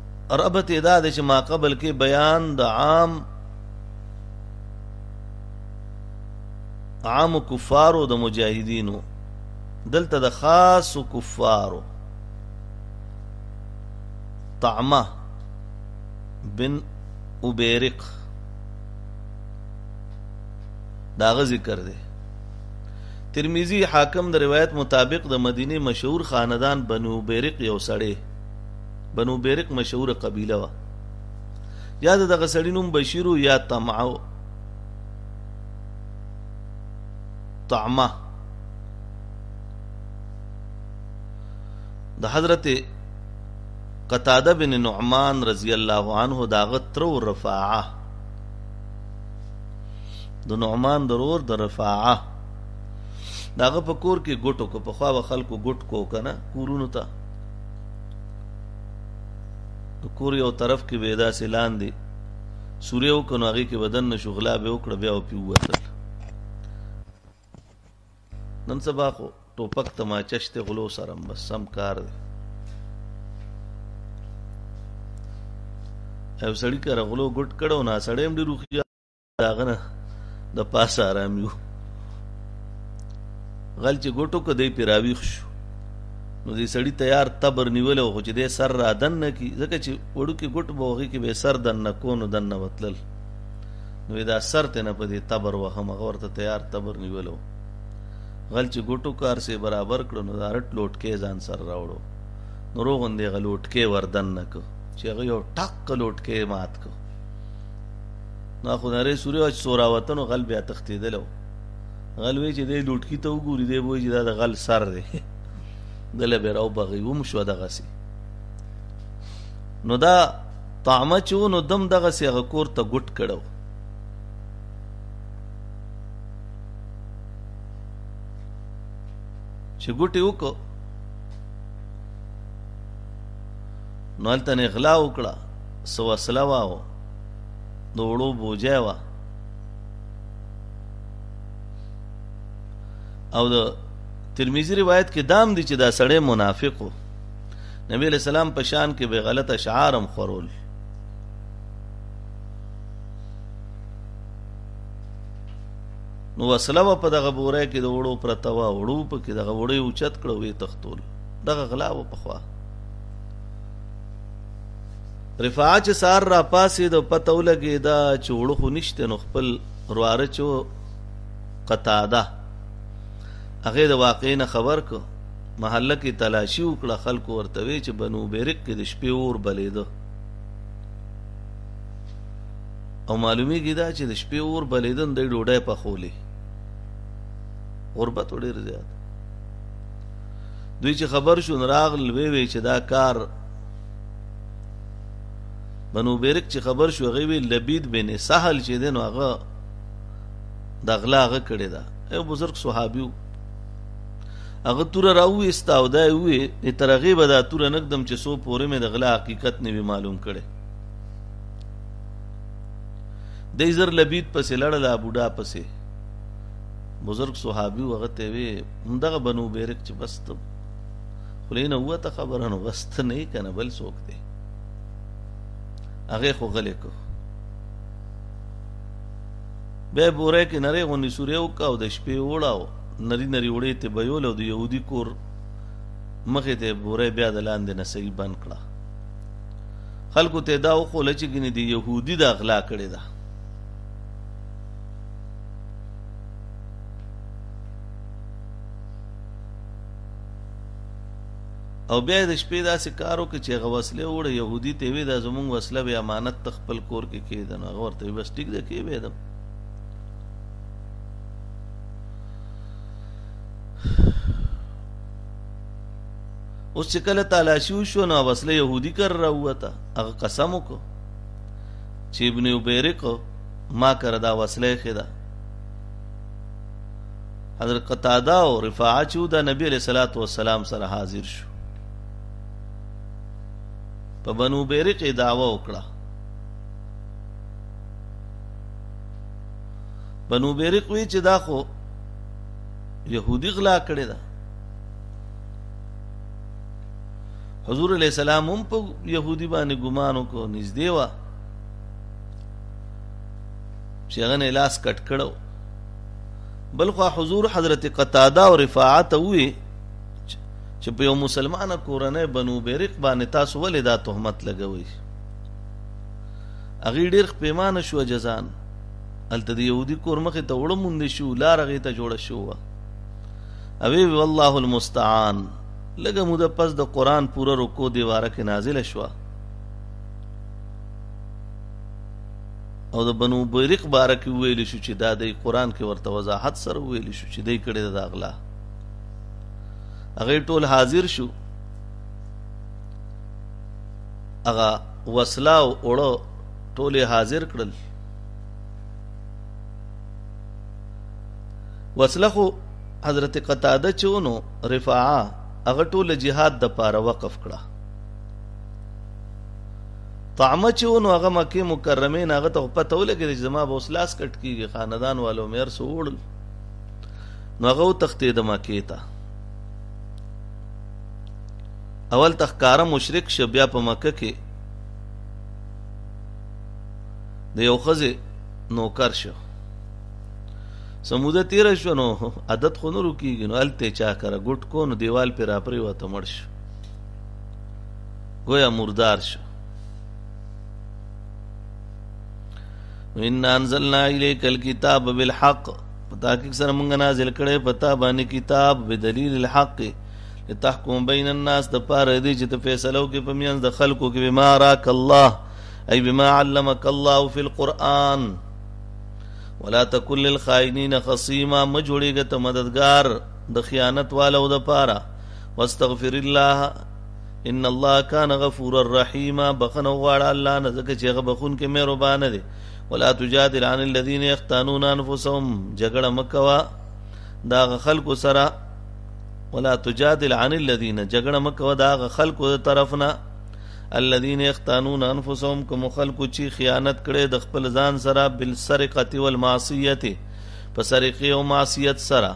Speaker 1: ربط یې دا دی چې ما قبل کې بیان د عام عام کفارو د مجاهدینو دلته د خاص کفارو طعمه بن اوبیرق داغه ذکر دی ترمذی حاکم د روایت مطابق د مدینه مشهور خاندان بنو بیرق یو سړی بنو بیرق مشهوره قبیله وه یا د دغه سړي نوم بشیر یا طمع طعمه د حضرت قتاده بن نعمان رضی الله عنه داغه تر رفاعه د نعمان درور د رفاعه داغه په کور کې ګټو کو په خوا خلکو ګټ کو کنه کورونو ته د کور یو طرف کې به داسې لاندې سورې وکړو هغې کې بدن نه شو غلا به وکړه بیا به پې ووتل نن سبا خو ټوپک تماچه شته غلو سره هم بس سم کار دی یو سړي کره غلو ګډ کړو نه سړی هم ډېر هوښیار داغه نه د پاسه آرامي وو غل چې ګټو که دی پیراویخ شو نو دې سړی تیار تبر نیول او چې دې سر را دن نه کی ځکه چې وړو کې ګټ بوغي کې به سر دن نه کو نو دن نه وتلل نو دا سر ته نه پدې تبر وهم غور ته تیار تبر نیول غل چې ګټو کار سي برابر کړو نو دارټ لوټ کې ځان سر راوړو نو روغندې غلوټ کې وردن نه کو چې هغه یو ټک لوټ کې مات کو نو خو نری سوري او سورا وطن غل بیا تختیدل غل وی چې د لوټکی ته وګوري دی وای چې دا د غل سر دی دله به راو بغي وم شو دغه سي نو دا طعمه چې نو دم دغه سي هغه کور ته ګټ کړو چې ګټي وکړو نو هلته نه اغلا وکړه سو وسله واو د وړو بوجه وه او د ترمذی روایت کې دام دي چې دا سړی منافق وو نبی علیہ السلام په شان کې به غلط اشعارم خورول نو وسله و په دغه بوره کې د وړو پرته و وړو په کې دغه وړې اوچت کړو وې تختول دغه غلا و په خوا رفاعه چې سار را پاسې د پته ولګې دا چې وړو خو نشته نو خپل رواره چې قطاده هغه د واقع نه خبر کو محله کې تلاشي وکړه خلکو ورته وی چې بنو بیرق کې د شپې اور بلیده او معلومیږي دا چې د شپې اور بلیدن د ډوډۍ په خولې غربت ډیر زیات دوی چې خبر شو نراغ لوي وی چې دا کار بنو بیرک چې خبر شو هغه وی لبید بن سهل چې دین هغه د غلا هغه کړی دا یو بزرگ صحابیو هغه تور راوي استاو دا وی د ترغیب دا تور نقدم چې سو پورې مې د غلا حقیقت نه وی معلوم کړي د زر لبید پسې لړ لا بوډا پسې بزرگ صحابي وغته وی همدغه بنو بیرک چې بس ته خولې نه ووته خبره نو بس ته نه یې که نه بل څوک دی هغې خو غلی کو بیا یې بوره کې نرۍ غوندې سورې وکړه او د شپې وړاو نری نری وړې ته به یول او د یهودي کور مخې ته بوره بیا د لاندې نه صحیح بند کړه خلکو ته دا وښوله چې ګینې د یهودي دا غلا کړې ده او بیا د شپې داسې کار وکړي چې هغه وسله وړه يهودي ته وي دا زمونږ وسله به امانت ته خپل کور کې کېده نو هغه ورته بس ټیک ده کې به دم اوس چې کله تالاشي وشو نو وسله يهودي کر راوته هغه قسم وکړ چې ابن وبیرق ما کر دا وسله خدا حضرت قتاده او رفاعه چې د نبی علیه صلات و سلام سره حاضر شو په بنو بیرق یې دعوه وکړه بنو بیرق وی چې دا خو يهودي غلا کړی ده حضور علیہ السلام هم په يهودي باندې ګمان وکړو نږدې و چې هغه نه لاس کټ کړو بلخوا حضور حضرت قتاده او رفاعه ته ووی چې په یو مسلمانه کورنۍ بنو بیرق باندې تاسو ولې دا تهمت لګوي هغه ډیر پیمانه شو جزان الته د يهودي کور مخې ته وړه مونږ شو لار غې ته جوړه شو اوی والله المستعان لګه مو د پس د قران پوره رکو دیواره کې نازله شوه او د بنو بیرق باره کې وویل شو چې دا دی قرآن کې ورته وضاحت سره وویل شو چې دی کړی دا غلا هغه ټول حاضر شو هغه وسلا او اوړو ټول حاضر کړل وسله خو حضرت قتاده چونو رفاعه هغه ټول جهاد د پاره وقف کړه طعمه چې و نو هغه مکې مکرمې نه هغه ته خو پته ولګېده چې زما به اوس لاس کټ کېږي، خاندان والو مې هر څه ووړل نو هغه وتښتېده مکې ته. اول ته ښکاره مشرک شه بیا په مکه کې د یو ښځې نوکر شه. څه موده تېره شوه نو عادت خو نه روکېږي نو هلته یې چا کره ګوټ کو نو دیوال پرې راپرېوته مړ شو. گویا مردار شو ان انزلنا الیک الكتاب بالحق په تحقیق سره مونږ نازل کړي پتا باندې کتاب بدلیل الحق لتحكم بین الناس د پاره دي چې ته فیصلو کې په میانځ د خلکو کې بما راک الله ای بما علمک الله فی القرآن ولا تکل للخائنین خصیما مجوړیږه ته مددگار د خیانت والو د پاره واستغفر الله ان الله کان غفور الرحیم بخنه غواړه الله نه ځکه چې هغه بخون کې مهربان دی ولا تجادل عن الذين يختانون انفسهم جګړه مکوا دا خلکو سره ولا تجادل عن الذين جګړه مکوا دا خلکو طرفنا الذين يختانون انفسهم کوم خلکو چې خیانت کړي د خپل ځان سره بالسرقه والمعصيه په سرقه او معصیت سره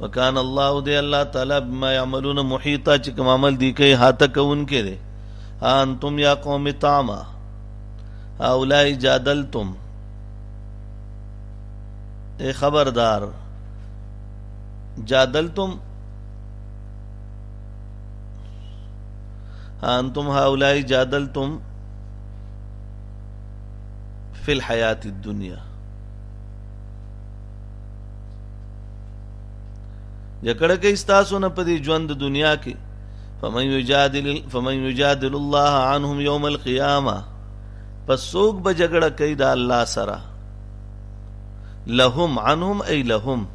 Speaker 1: وکان الله دی الله تعالی بما يعملون محيطا چې کوم عمل دی کوي هاته کوون کې دی انتم یا قوم تاما اولای جادلتم اے خبردار جادلتم انتم هؤلاء جادلتم في الحياة الدنيا جکړه کې تاسو نه په دې ژوند دنیا کې فمن یجادل فمن یجادل الله عنهم یوم القیامه پس څوک به جګړه کوي د الله سره لهم عنهم ای لهم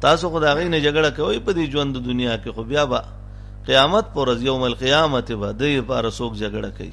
Speaker 1: تاسو خدای غي نه جګړه کوي په دې ژوند دنیا کې خو بیا به قیامت پر ورځ یوم القیامت به دې پر څوک جګړه کوي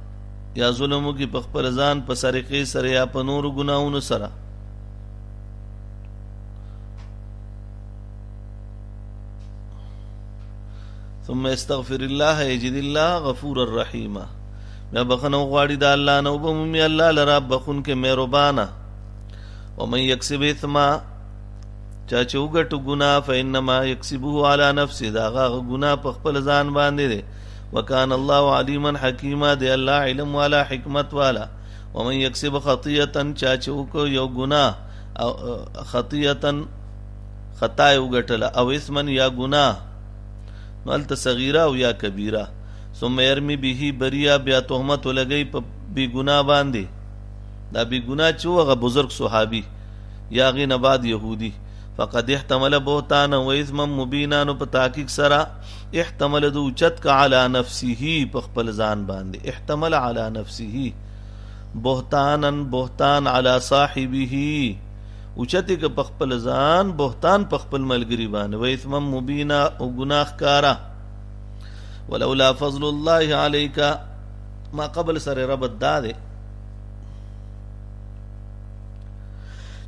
Speaker 1: یا ظلم وکړي په خپل ځان په سرقې سره یا په نورو ګناهونو سره ثم استغفر الله یجد الله غفور الرحیم بیا بخنه غواړي د الله نه وبمومي الله لرا بخون کې مهربانه او من یکسب اثما چا چې وګټو ګنا فینما یکسبه علی نفسه دا غا ګنا په خپل ځان باندې وکان الله علیما حکیما دی الله علم والا حکمت والا ومن یکسب خطیه چا چې وکړو یو ګناه او خطیه خطا یو ګټله او اسمن یا ګناه نو الته صغیره او یا کبیره ثم يرمي به بریا بیا تهمت لګی په بی ګناه باندې دا بی ګناه چې وغه بزرگ صحابي یا غي نه بعد يهودي فقد احتمل بهتان و اثم مبینا نو په تحقیق سره احتمل د اوچت کا علی نفسه په خپل ځان باندې احتمل علی نفسه بهتانا بهتان علی صاحبه اوچت ک په خپل ځان بهتان په خپل ملګری باندې و اثم مبینا او گناہ کارا ولولا فضل الله عليك ما قبل سره رب داده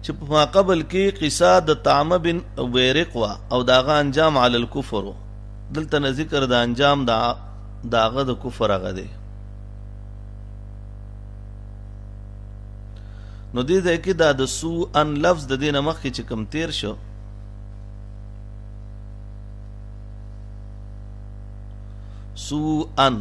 Speaker 1: چې په ما قبل کې قصه د طعم بن ویرق وا او داغه انجام علی الكفر دلته نه ذکر د انجام دا داغه د کفر هغه دی نو دې ځای کې دا د سو ان لفظ د دینه مخ کې چې کم تیر شو سو ان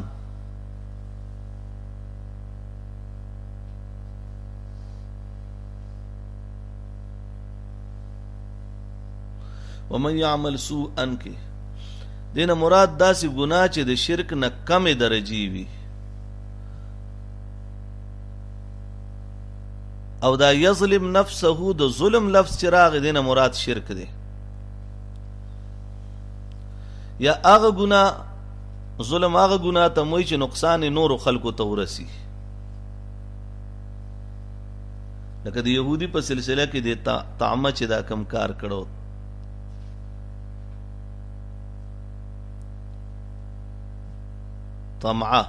Speaker 1: ومن يعمل سوءا کې دینه مراد داسې ګناه چې د شرک نه کمې درجی وي او دا یظلم نفسه د ظلم لفظ چې راغی دینه مراد شرک دی یا هغه ګناه ظلم هغه ګناه ته موي چې نقصان نور خلکو ته ورسی لکه د يهودي په سلسله کې د طعمه چې دا کم کار کړو طمعه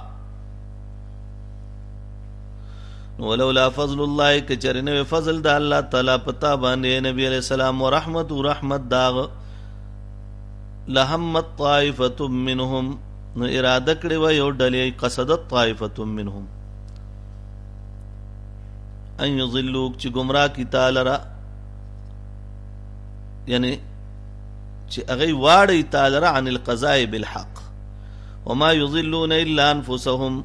Speaker 1: ولولا فضل الله کچرنه فضل د الله تعالی پتا باندې نبی علیہ السلام ورحمت ورحمت داغ لهمت طائفه منهم نو اراده کړې و یو ډلې قصدت طائفه منهم ان یضلوک چې گمراه کی تعالی را یعنی چې هغه واړی تعالی را عن القضاء بالحق وما یضلون الا انفسهم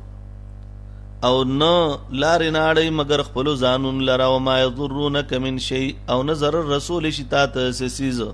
Speaker 1: او نه لارې ناړې مگر خپل ځانون لرا او ما یضرونک من شی او نه ضرر رسول شي تا ته سیزه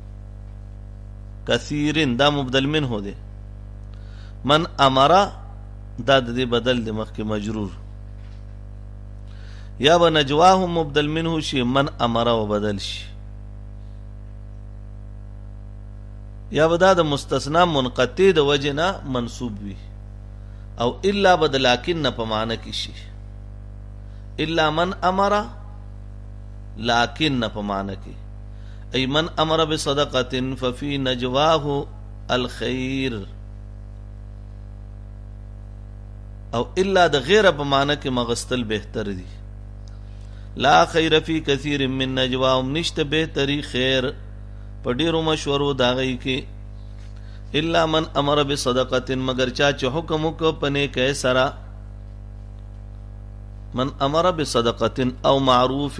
Speaker 1: کثیر دا مبدل منه دی من امر دا د دې بدل دی مخکې مجرور یا به نجوا هم مبدل منه شي من امر او بدل شي یا به دا د مستثنا منقطع د وجه نه منصوب وي او الا بد لكن نه په معنی کې شي الا من امر لكن نه په معنی کې ای من امر بصدقه ففي نجواه الخير او الا د غیره په معنی کې مغستل بهتر دي لا خیر فی کثیر من نجواهم نشته بهتري خیر په ډیرو مشورو دا غي کې الا من امر بصدقه مگر چا چې حکم وکړ په نیکه سره من امر بصدقه او معروف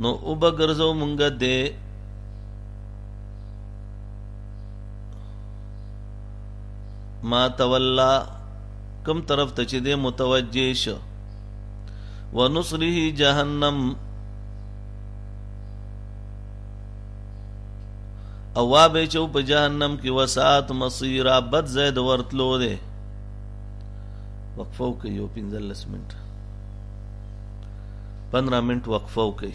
Speaker 1: نو وبه ګرځو مونږه د ما تولا کم طرف ته چې د متوجه شو ونصره جهنم او وابه چو په جهنم کې وسات مصيره بد زید ورتلو ده وقفو کې یو 15 منټه پندرا منټ وقفه وکړئ.